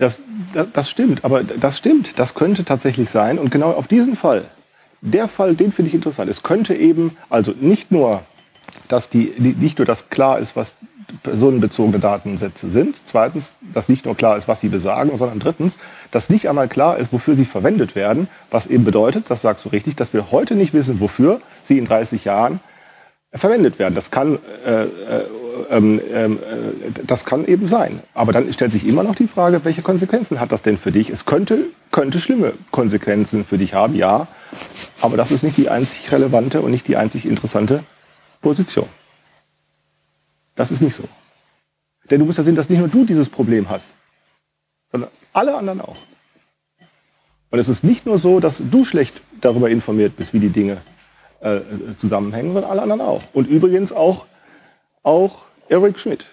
Das, das, das, stimmt, aber das stimmt, das könnte tatsächlich sein. Und genau auf diesen Fall, der Fall, den finde ich interessant. Es könnte eben, also nicht nur, dass die, nicht nur, dass klar ist, was personenbezogene Datensätze sind. Zweitens, dass nicht nur klar ist, was sie besagen, sondern drittens, dass nicht einmal klar ist, wofür sie verwendet werden, was eben bedeutet, das sagst du richtig, dass wir heute nicht wissen, wofür sie in 30 Jahren verwendet werden. Das kann äh, äh, ähm, ähm, äh, das kann eben sein. Aber dann stellt sich immer noch die Frage, welche Konsequenzen hat das denn für dich? Es könnte, könnte schlimme Konsequenzen für dich haben, ja. Aber das ist nicht die einzig relevante und nicht die einzig interessante Position. Das ist nicht so. Denn du musst ja sehen, dass nicht nur du dieses Problem hast, sondern alle anderen auch. Und es ist nicht nur so, dass du schlecht darüber informiert bist, wie die Dinge äh, zusammenhängen, sondern alle anderen auch. Und übrigens auch, auch Eric Schmidt.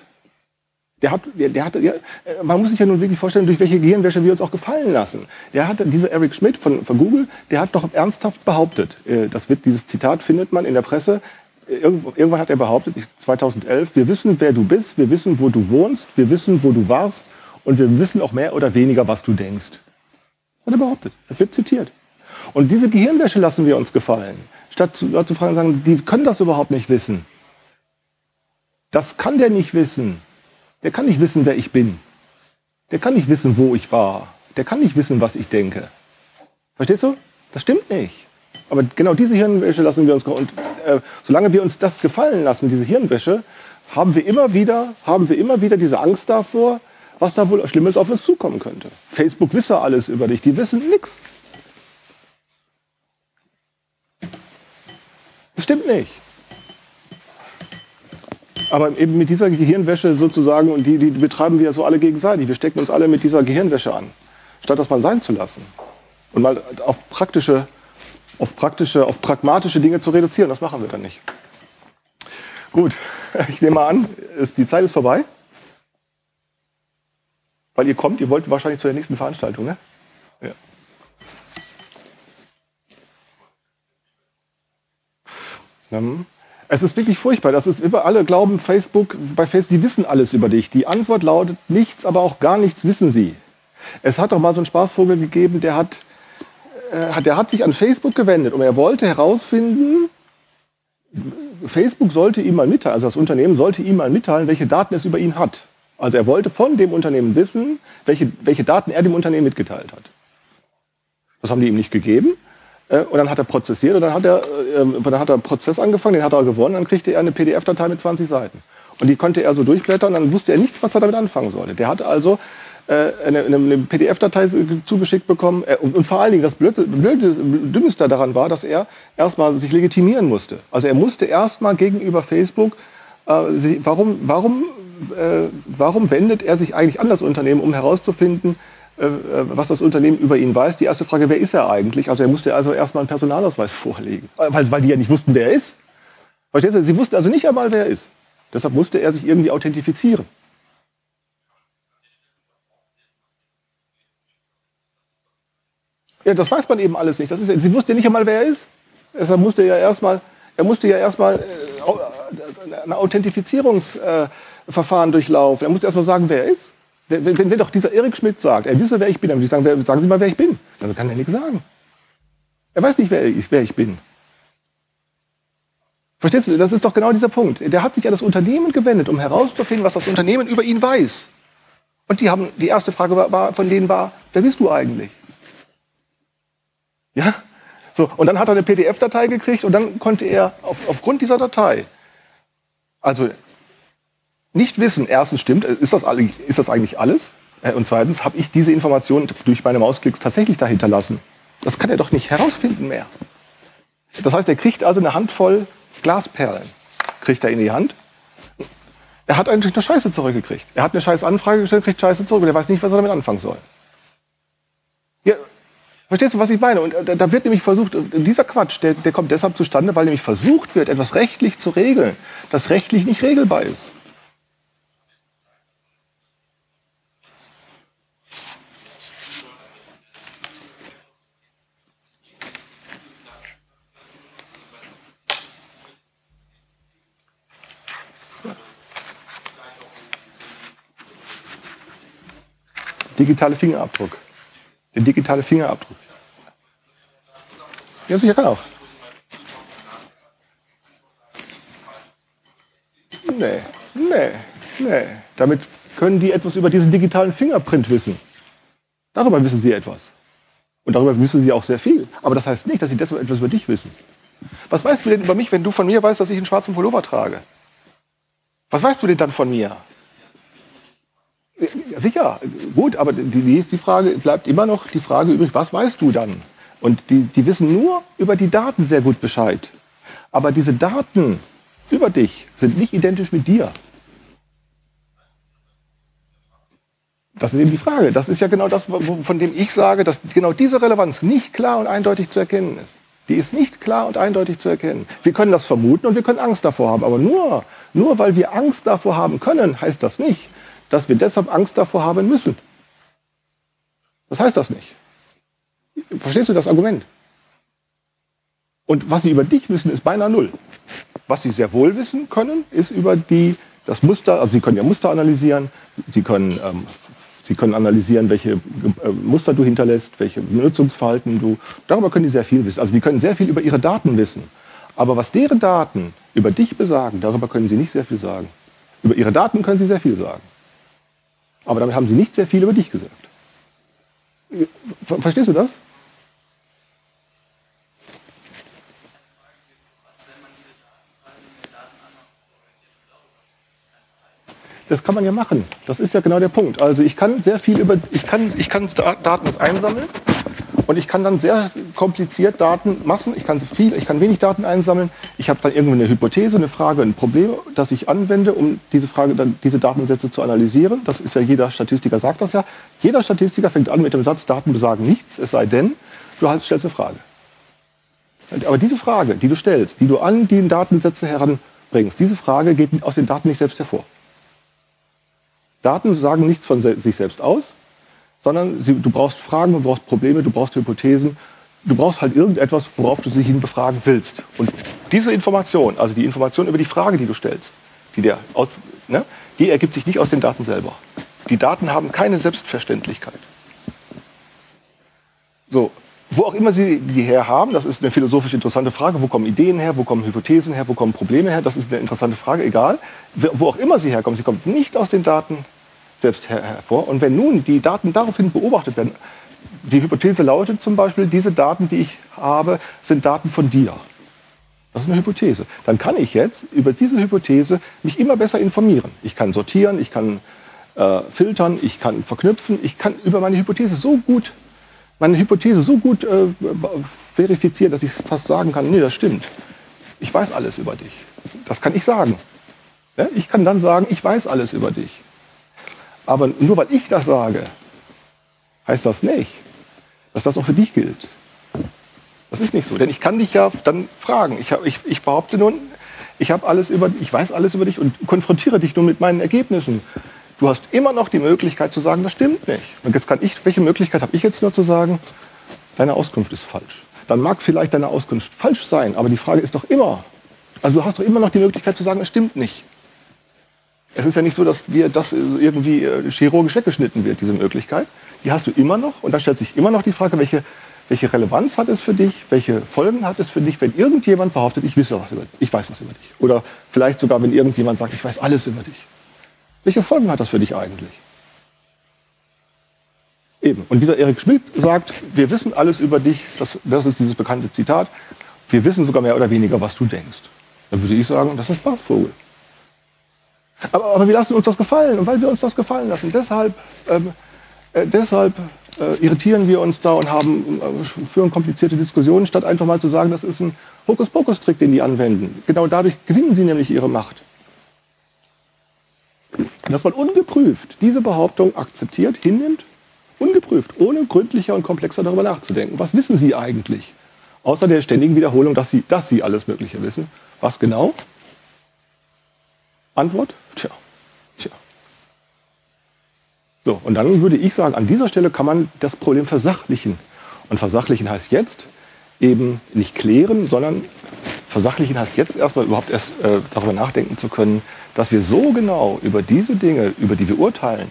Der hat, der, der hatte, man muss sich ja nun wirklich vorstellen, durch welche Gehirnwäsche wir uns auch gefallen lassen. Der hatte, dieser Eric Schmidt von, von Google, der hat doch ernsthaft behauptet, äh, das wird, dieses Zitat findet man in der Presse, irgendwann hat er behauptet, 2011, wir wissen, wer du bist, wir wissen, wo du wohnst, wir wissen, wo du warst und wir wissen auch mehr oder weniger, was du denkst. Das hat er behauptet. Das wird zitiert. Und diese Gehirnwäsche lassen wir uns gefallen. Statt zu, zu fragen, sagen, die können das überhaupt nicht wissen. Das kann der nicht wissen. Der kann nicht wissen, wer ich bin. Der kann nicht wissen, wo ich war. Der kann nicht wissen, was ich denke. Verstehst du? Das stimmt nicht. Aber genau diese Hirnwäsche lassen wir uns und äh, solange wir uns das gefallen lassen, diese Hirnwäsche, haben wir immer wieder, haben wir immer wieder diese Angst davor, was da wohl Schlimmes auf uns zukommen könnte. Facebook wisse alles über dich, die wissen nichts. Das stimmt nicht aber eben mit dieser Gehirnwäsche sozusagen, und die, die betreiben wir ja so alle gegenseitig. Wir stecken uns alle mit dieser Gehirnwäsche an, statt das mal sein zu lassen. Und mal auf praktische, auf praktische, auf pragmatische Dinge zu reduzieren. Das machen wir dann nicht. Gut, ich nehme mal an, die Zeit ist vorbei. Weil ihr kommt, ihr wollt wahrscheinlich zu der nächsten Veranstaltung, ne? Ja. Dann es ist wirklich furchtbar. Das ist über alle glauben Facebook, bei Facebook, die wissen alles über dich. Die Antwort lautet nichts, aber auch gar nichts wissen sie. Es hat doch mal so einen Spaßvogel gegeben, der hat, äh, der hat sich an Facebook gewendet und er wollte herausfinden, Facebook sollte ihm mal mitteilen, also das Unternehmen sollte ihm mal mitteilen, welche Daten es über ihn hat. Also er wollte von dem Unternehmen wissen, welche, welche Daten er dem Unternehmen mitgeteilt hat. Das haben die ihm nicht gegeben. Äh, und dann hat er prozessiert und dann hat er, äh, dann hat er einen Prozess angefangen, den hat er gewonnen, dann kriegte er eine PDF-Datei mit 20 Seiten. Und die konnte er so durchblättern, dann wusste er nicht, was er damit anfangen sollte. Der hat also äh, eine, eine PDF-Datei zugeschickt bekommen. Und, vor allen Dingen, das Blöde, Blöde, Dümmste daran war, dass er erstmal sich legitimieren musste. Also er musste erstmal gegenüber Facebook, äh, warum, warum, äh, warum wendet er sich eigentlich an das Unternehmen, um herauszufinden, äh, äh, was das Unternehmen über ihn weiß. Die erste Frage, wer ist er eigentlich? Also er musste also erstmal einen Personalausweis vorlegen, weil, weil die ja nicht wussten, wer er ist. Verstehst du? Sie wussten also nicht einmal, wer er ist. Deshalb musste er sich irgendwie authentifizieren. Ja, das weiß man eben alles nicht. Das ist, sie wusste nicht einmal, wer er ist. Deshalb musste er ja erstmal, er musste ja erstmal äh, äh ein Authentifizierungsverfahren äh, durchlaufen. Er musste erstmal sagen, wer er ist. Wenn, wenn, doch dieser Erik Schmidt sagt, er wisse, wer ich bin, dann würde ich sagen, wer, sagen Sie mal, wer ich bin. Also kann er nichts sagen. Er weiß nicht, wer ich, wer ich bin. Verstehst du? Das ist doch genau dieser Punkt. Der hat sich an das Unternehmen gewendet, um herauszufinden, was das Unternehmen über ihn weiß. Und die haben, die erste Frage war, war, von denen war, wer bist du eigentlich? Ja? So, und dann hat er eine PDF-Datei gekriegt und dann konnte er auf, aufgrund dieser Datei, also nicht wissen, erstens stimmt, ist das, ist das eigentlich alles? Äh, und zweitens habe ich diese Information durch meine Mausklicks tatsächlich dahinter lassen. Das kann er doch nicht herausfinden mehr. Das heißt, er kriegt also eine Handvoll Glasperlen, kriegt er in die Hand. Er hat eigentlich eine Scheiße zurückgekriegt. Er hat eine scheiß Anfrage gestellt, kriegt Scheiße zurück und er weiß nicht, was er damit anfangen soll. Ja, verstehst du, was ich meine? Und äh, da wird nämlich versucht, dieser Quatsch, der, der kommt deshalb zustande, weil nämlich versucht wird, etwas rechtlich zu regeln, das rechtlich nicht regelbar ist. Digitale Fingerabdruck. Der digitale Fingerabdruck. Ja, sicher kann auch. Nee, nee, nee. Damit können die etwas über diesen digitalen Fingerprint wissen. Darüber wissen sie etwas. Und darüber wissen sie auch sehr viel. Aber das heißt nicht, dass sie deshalb etwas über dich wissen. Was weißt du denn über mich, wenn du von mir weißt, dass ich einen schwarzen Pullover trage? Was weißt du denn dann von mir? Sicher, gut, aber die, die Frage bleibt immer noch die Frage übrig, was weißt du dann? Und die, die wissen nur über die Daten sehr gut Bescheid. Aber diese Daten über dich sind nicht identisch mit dir. Das ist eben die Frage. Das ist ja genau das, von dem ich sage, dass genau diese Relevanz nicht klar und eindeutig zu erkennen ist. Die ist nicht klar und eindeutig zu erkennen. Wir können das vermuten und wir können Angst davor haben. Aber nur, nur weil wir Angst davor haben können, heißt das nicht, dass wir deshalb Angst davor haben müssen. Was heißt das nicht? Verstehst du das Argument? Und was sie über dich wissen, ist beinahe null. Was sie sehr wohl wissen können, ist über die, das Muster, also sie können ja Muster analysieren, sie können, ähm, sie können analysieren, welche äh, Muster du hinterlässt, welche Benutzungsverhalten du, darüber können die sehr viel wissen. Also die können sehr viel über ihre Daten wissen. Aber was deren Daten über dich besagen, darüber können sie nicht sehr viel sagen. Über ihre Daten können sie sehr viel sagen. Aber damit haben sie nicht sehr viel über dich gesagt. Verstehst du das? Das kann man ja machen. Das ist ja genau der Punkt. Also ich kann sehr viel über, ich kann, ich kann Daten einsammeln und ich kann dann sehr kompliziert Daten, Massen, ich kann viel, ich kann wenig Daten einsammeln. Ich habe dann irgendwo eine Hypothese, eine Frage, ein Problem, das ich anwende, um diese Frage, dann diese Datensätze zu analysieren. Das ist ja jeder Statistiker sagt das ja. Jeder Statistiker fängt an mit dem Satz, Daten besagen nichts, es sei denn, du stellst eine Frage. Aber diese Frage, die du stellst, die du an die Datensätze heranbringst, diese Frage geht aus den Daten nicht selbst hervor. Daten sagen nichts von sich selbst aus, sondern sie, du brauchst Fragen, du brauchst Probleme, du brauchst Hypothesen, du brauchst halt irgendetwas, worauf du dich hin befragen willst. Und diese Information, also die Information über die Frage, die du stellst, die, dir aus, ne, die ergibt sich nicht aus den Daten selber. Die Daten haben keine Selbstverständlichkeit. So, wo auch immer Sie die her haben, das ist eine philosophisch interessante Frage. Wo kommen Ideen her? Wo kommen Hypothesen her? Wo kommen Probleme her? Das ist eine interessante Frage, egal. Wo auch immer sie herkommen, sie kommt nicht aus den Daten selbst her hervor. Und wenn nun die Daten daraufhin beobachtet werden, die Hypothese lautet zum Beispiel, diese Daten, die ich habe, sind Daten von dir. Das ist eine Hypothese. Dann kann ich jetzt über diese Hypothese mich immer besser informieren. Ich kann sortieren, ich kann äh, filtern, ich kann verknüpfen, ich kann über meine Hypothese so gut, meine Hypothese so gut äh, verifizieren, dass ich fast sagen kann, nee, das stimmt. Ich weiß alles über dich. Das kann ich sagen. Ja, ich kann dann sagen, ich weiß alles über dich. Aber nur weil ich das sage, heißt das nicht, dass das auch für dich gilt. Das ist nicht so, denn ich kann dich ja dann fragen. Ich, ich, ich behaupte nun, ich alles über, ich weiß alles über dich und konfrontiere dich nun mit meinen Ergebnissen. Du hast immer noch die Möglichkeit zu sagen, das stimmt nicht. Und jetzt kann ich, welche Möglichkeit habe ich jetzt nur zu sagen, deine Auskunft ist falsch. Dann mag vielleicht deine Auskunft falsch sein, aber die Frage ist doch immer, also du hast doch immer noch die Möglichkeit zu sagen, es stimmt nicht. Es ist ja nicht so, dass dir das irgendwie äh, chirurgisch weggeschnitten wird, diese Möglichkeit. Die hast du immer noch und da stellt sich immer noch die Frage, welche, welche Relevanz hat es für dich, welche Folgen hat es für dich, wenn irgendjemand behauptet, ich wisse was über dich, ich weiß was über dich. Oder vielleicht sogar, wenn irgendjemand sagt, ich weiß alles über dich. Welche Folgen hat das für dich eigentlich? Eben. Und dieser Erik Schmidt sagt, wir wissen alles über dich, das, das ist dieses bekannte Zitat, wir wissen sogar mehr oder weniger, was du denkst. Dann würde ich sagen, das ist ein Spaßvogel. Aber, aber wir lassen uns das gefallen. Und weil wir uns das gefallen lassen, deshalb, ähm, äh, deshalb äh, irritieren wir uns da und haben, äh, führen komplizierte Diskussionen, statt einfach mal zu sagen, das ist ein Hokuspokus-Trick, den die anwenden. Genau dadurch gewinnen sie nämlich ihre Macht. Dass man ungeprüft diese Behauptung akzeptiert, hinnimmt, ungeprüft, ohne gründlicher und komplexer darüber nachzudenken. Was wissen sie eigentlich? Außer der ständigen Wiederholung, dass sie, dass sie alles Mögliche wissen. Was genau? Antwort? Tja, tja. So, und dann würde ich sagen, an dieser Stelle kann man das Problem versachlichen. Und versachlichen heißt jetzt eben nicht klären, sondern versachlichen heißt jetzt erstmal überhaupt erst äh, darüber nachdenken zu können, dass wir so genau über diese Dinge, über die wir urteilen,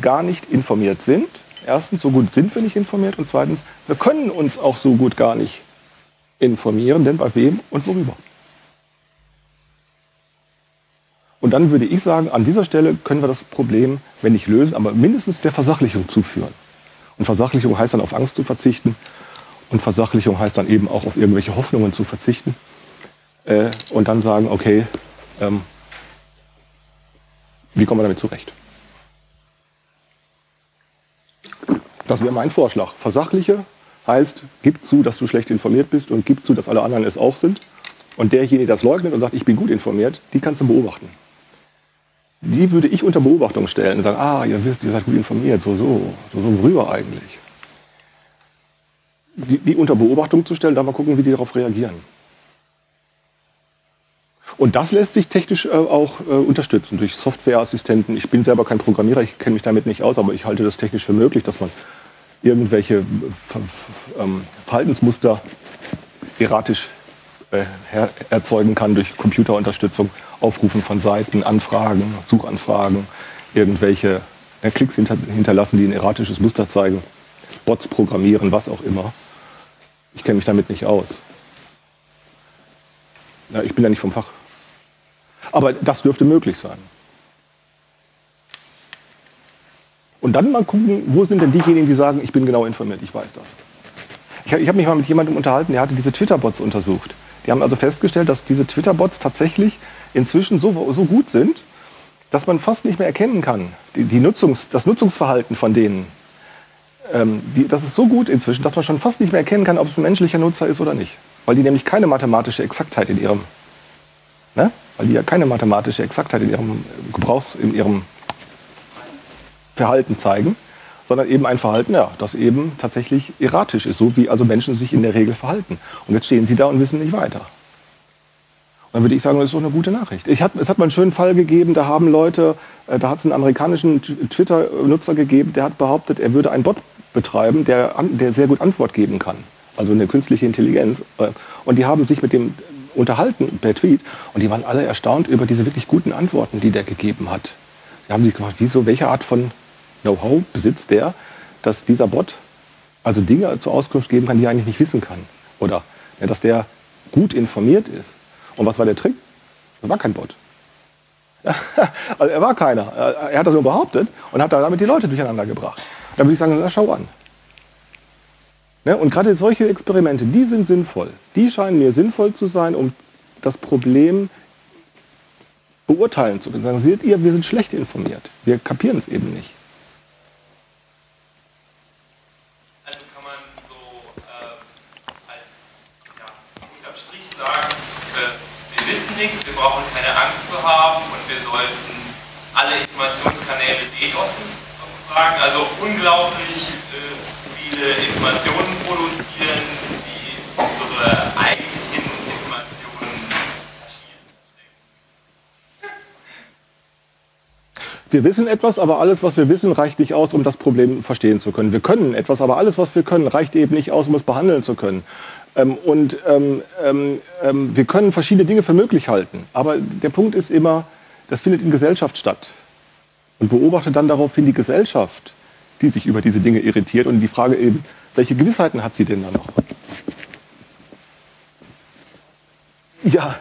gar nicht informiert sind. Erstens, so gut sind wir nicht informiert und zweitens, wir können uns auch so gut gar nicht informieren, denn bei wem und worüber. Und dann würde ich sagen, an dieser Stelle können wir das Problem, wenn nicht lösen, aber mindestens der Versachlichung zuführen. Und Versachlichung heißt dann auf Angst zu verzichten. Und Versachlichung heißt dann eben auch auf irgendwelche Hoffnungen zu verzichten. Äh, und dann sagen, okay, ähm, wie kommen wir damit zurecht? Das wäre mein Vorschlag. Versachliche heißt, gib zu, dass du schlecht informiert bist und gib zu, dass alle anderen es auch sind. Und derjenige, der das leugnet und sagt, ich bin gut informiert, die kannst du beobachten die würde ich unter Beobachtung stellen und sagen, ah, ihr wisst, ihr seid gut informiert, so, so, so, so worüber eigentlich. Die, die unter Beobachtung zu stellen, dann mal gucken, wie die darauf reagieren. Und das lässt sich technisch äh, auch äh, unterstützen durch Softwareassistenten. Ich bin selber kein Programmierer, ich kenne mich damit nicht aus, aber ich halte das technisch für möglich, dass man irgendwelche äh, ähm, Verhaltensmuster erratisch äh, erzeugen kann durch Computerunterstützung, Aufrufen von Seiten, Anfragen, Suchanfragen, irgendwelche äh, Klicks hinter, hinterlassen, die ein erratisches Muster zeigen, Bots programmieren, was auch immer. Ich kenne mich damit nicht aus. Ja, ich bin ja nicht vom Fach. Aber das dürfte möglich sein. Und dann mal gucken, wo sind denn diejenigen, die sagen, ich bin genau informiert, ich weiß das. Ich, ich habe mich mal mit jemandem unterhalten, der hatte diese Twitter-Bots untersucht. Die haben also festgestellt, dass diese Twitter-Bots tatsächlich inzwischen so, so gut sind, dass man fast nicht mehr erkennen kann, die, die Nutzungs-, das Nutzungsverhalten von denen. Ähm, die, das ist so gut inzwischen, dass man schon fast nicht mehr erkennen kann, ob es ein menschlicher Nutzer ist oder nicht. Weil die nämlich keine mathematische Exaktheit in ihrem, ne? Weil die ja keine mathematische Exaktheit in ihrem Gebrauchs-, in ihrem Verhalten zeigen, sondern eben ein Verhalten, ja, das eben tatsächlich erratisch ist, so wie also Menschen sich in der Regel verhalten. Und jetzt stehen sie da und wissen nicht weiter. Und dann würde ich sagen, das ist doch eine gute Nachricht. Ich hat, es hat mal einen schönen Fall gegeben, da haben Leute, äh, da hat es einen amerikanischen Twitter-Nutzer gegeben, der hat behauptet, er würde einen Bot betreiben, der, der sehr gut Antwort geben kann. Also eine künstliche Intelligenz. Äh, und die haben sich mit dem unterhalten per Tweet und die waren alle erstaunt über diese wirklich guten Antworten, die der gegeben hat. Sie haben sich gefragt, wieso, welche Art von Know-how besitzt der, dass dieser Bot also Dinge zur Auskunft geben kann, die er eigentlich nicht wissen kann. Oder ja, dass der gut informiert ist. Und was war der Trick? Das war kein Bot. also er war keiner. Er hat das nur behauptet und hat damit die Leute durcheinander gebracht. Da würde ich sagen, na, schau an. Ne? Und gerade solche Experimente, die sind sinnvoll. Die scheinen mir sinnvoll zu sein, um das Problem beurteilen zu können. Sagen, seht ihr, wir sind schlecht informiert. Wir kapieren es eben nicht. nichts, wir brauchen keine Angst zu haben und wir sollten alle Informationskanäle DDoSen sozusagen, also unglaublich äh, viele Informationen produzieren, die unsere eigentlichen Informationen kaschieren. wir wissen etwas, aber alles, was wir wissen, reicht nicht aus, um das Problem verstehen zu können. Wir können etwas, aber alles, was wir können, reicht eben nicht aus, um es behandeln zu können. Ähm, und ähm, ähm, ähm, wir können verschiedene Dinge für möglich halten. Aber der Punkt ist immer, das findet in Gesellschaft statt. Und beobachte dann daraufhin die Gesellschaft, die sich über diese Dinge irritiert. Und die Frage eben, welche Gewissheiten hat sie denn da noch? Ja,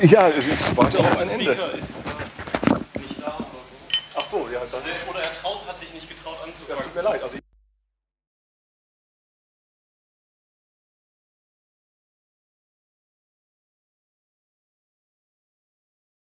ja ich warte auf ein Ende. Ist äh, nicht da oder so. Ach so, ja, das, Oder er traut, hat sich nicht getraut anzufangen. das tut mir leid. Also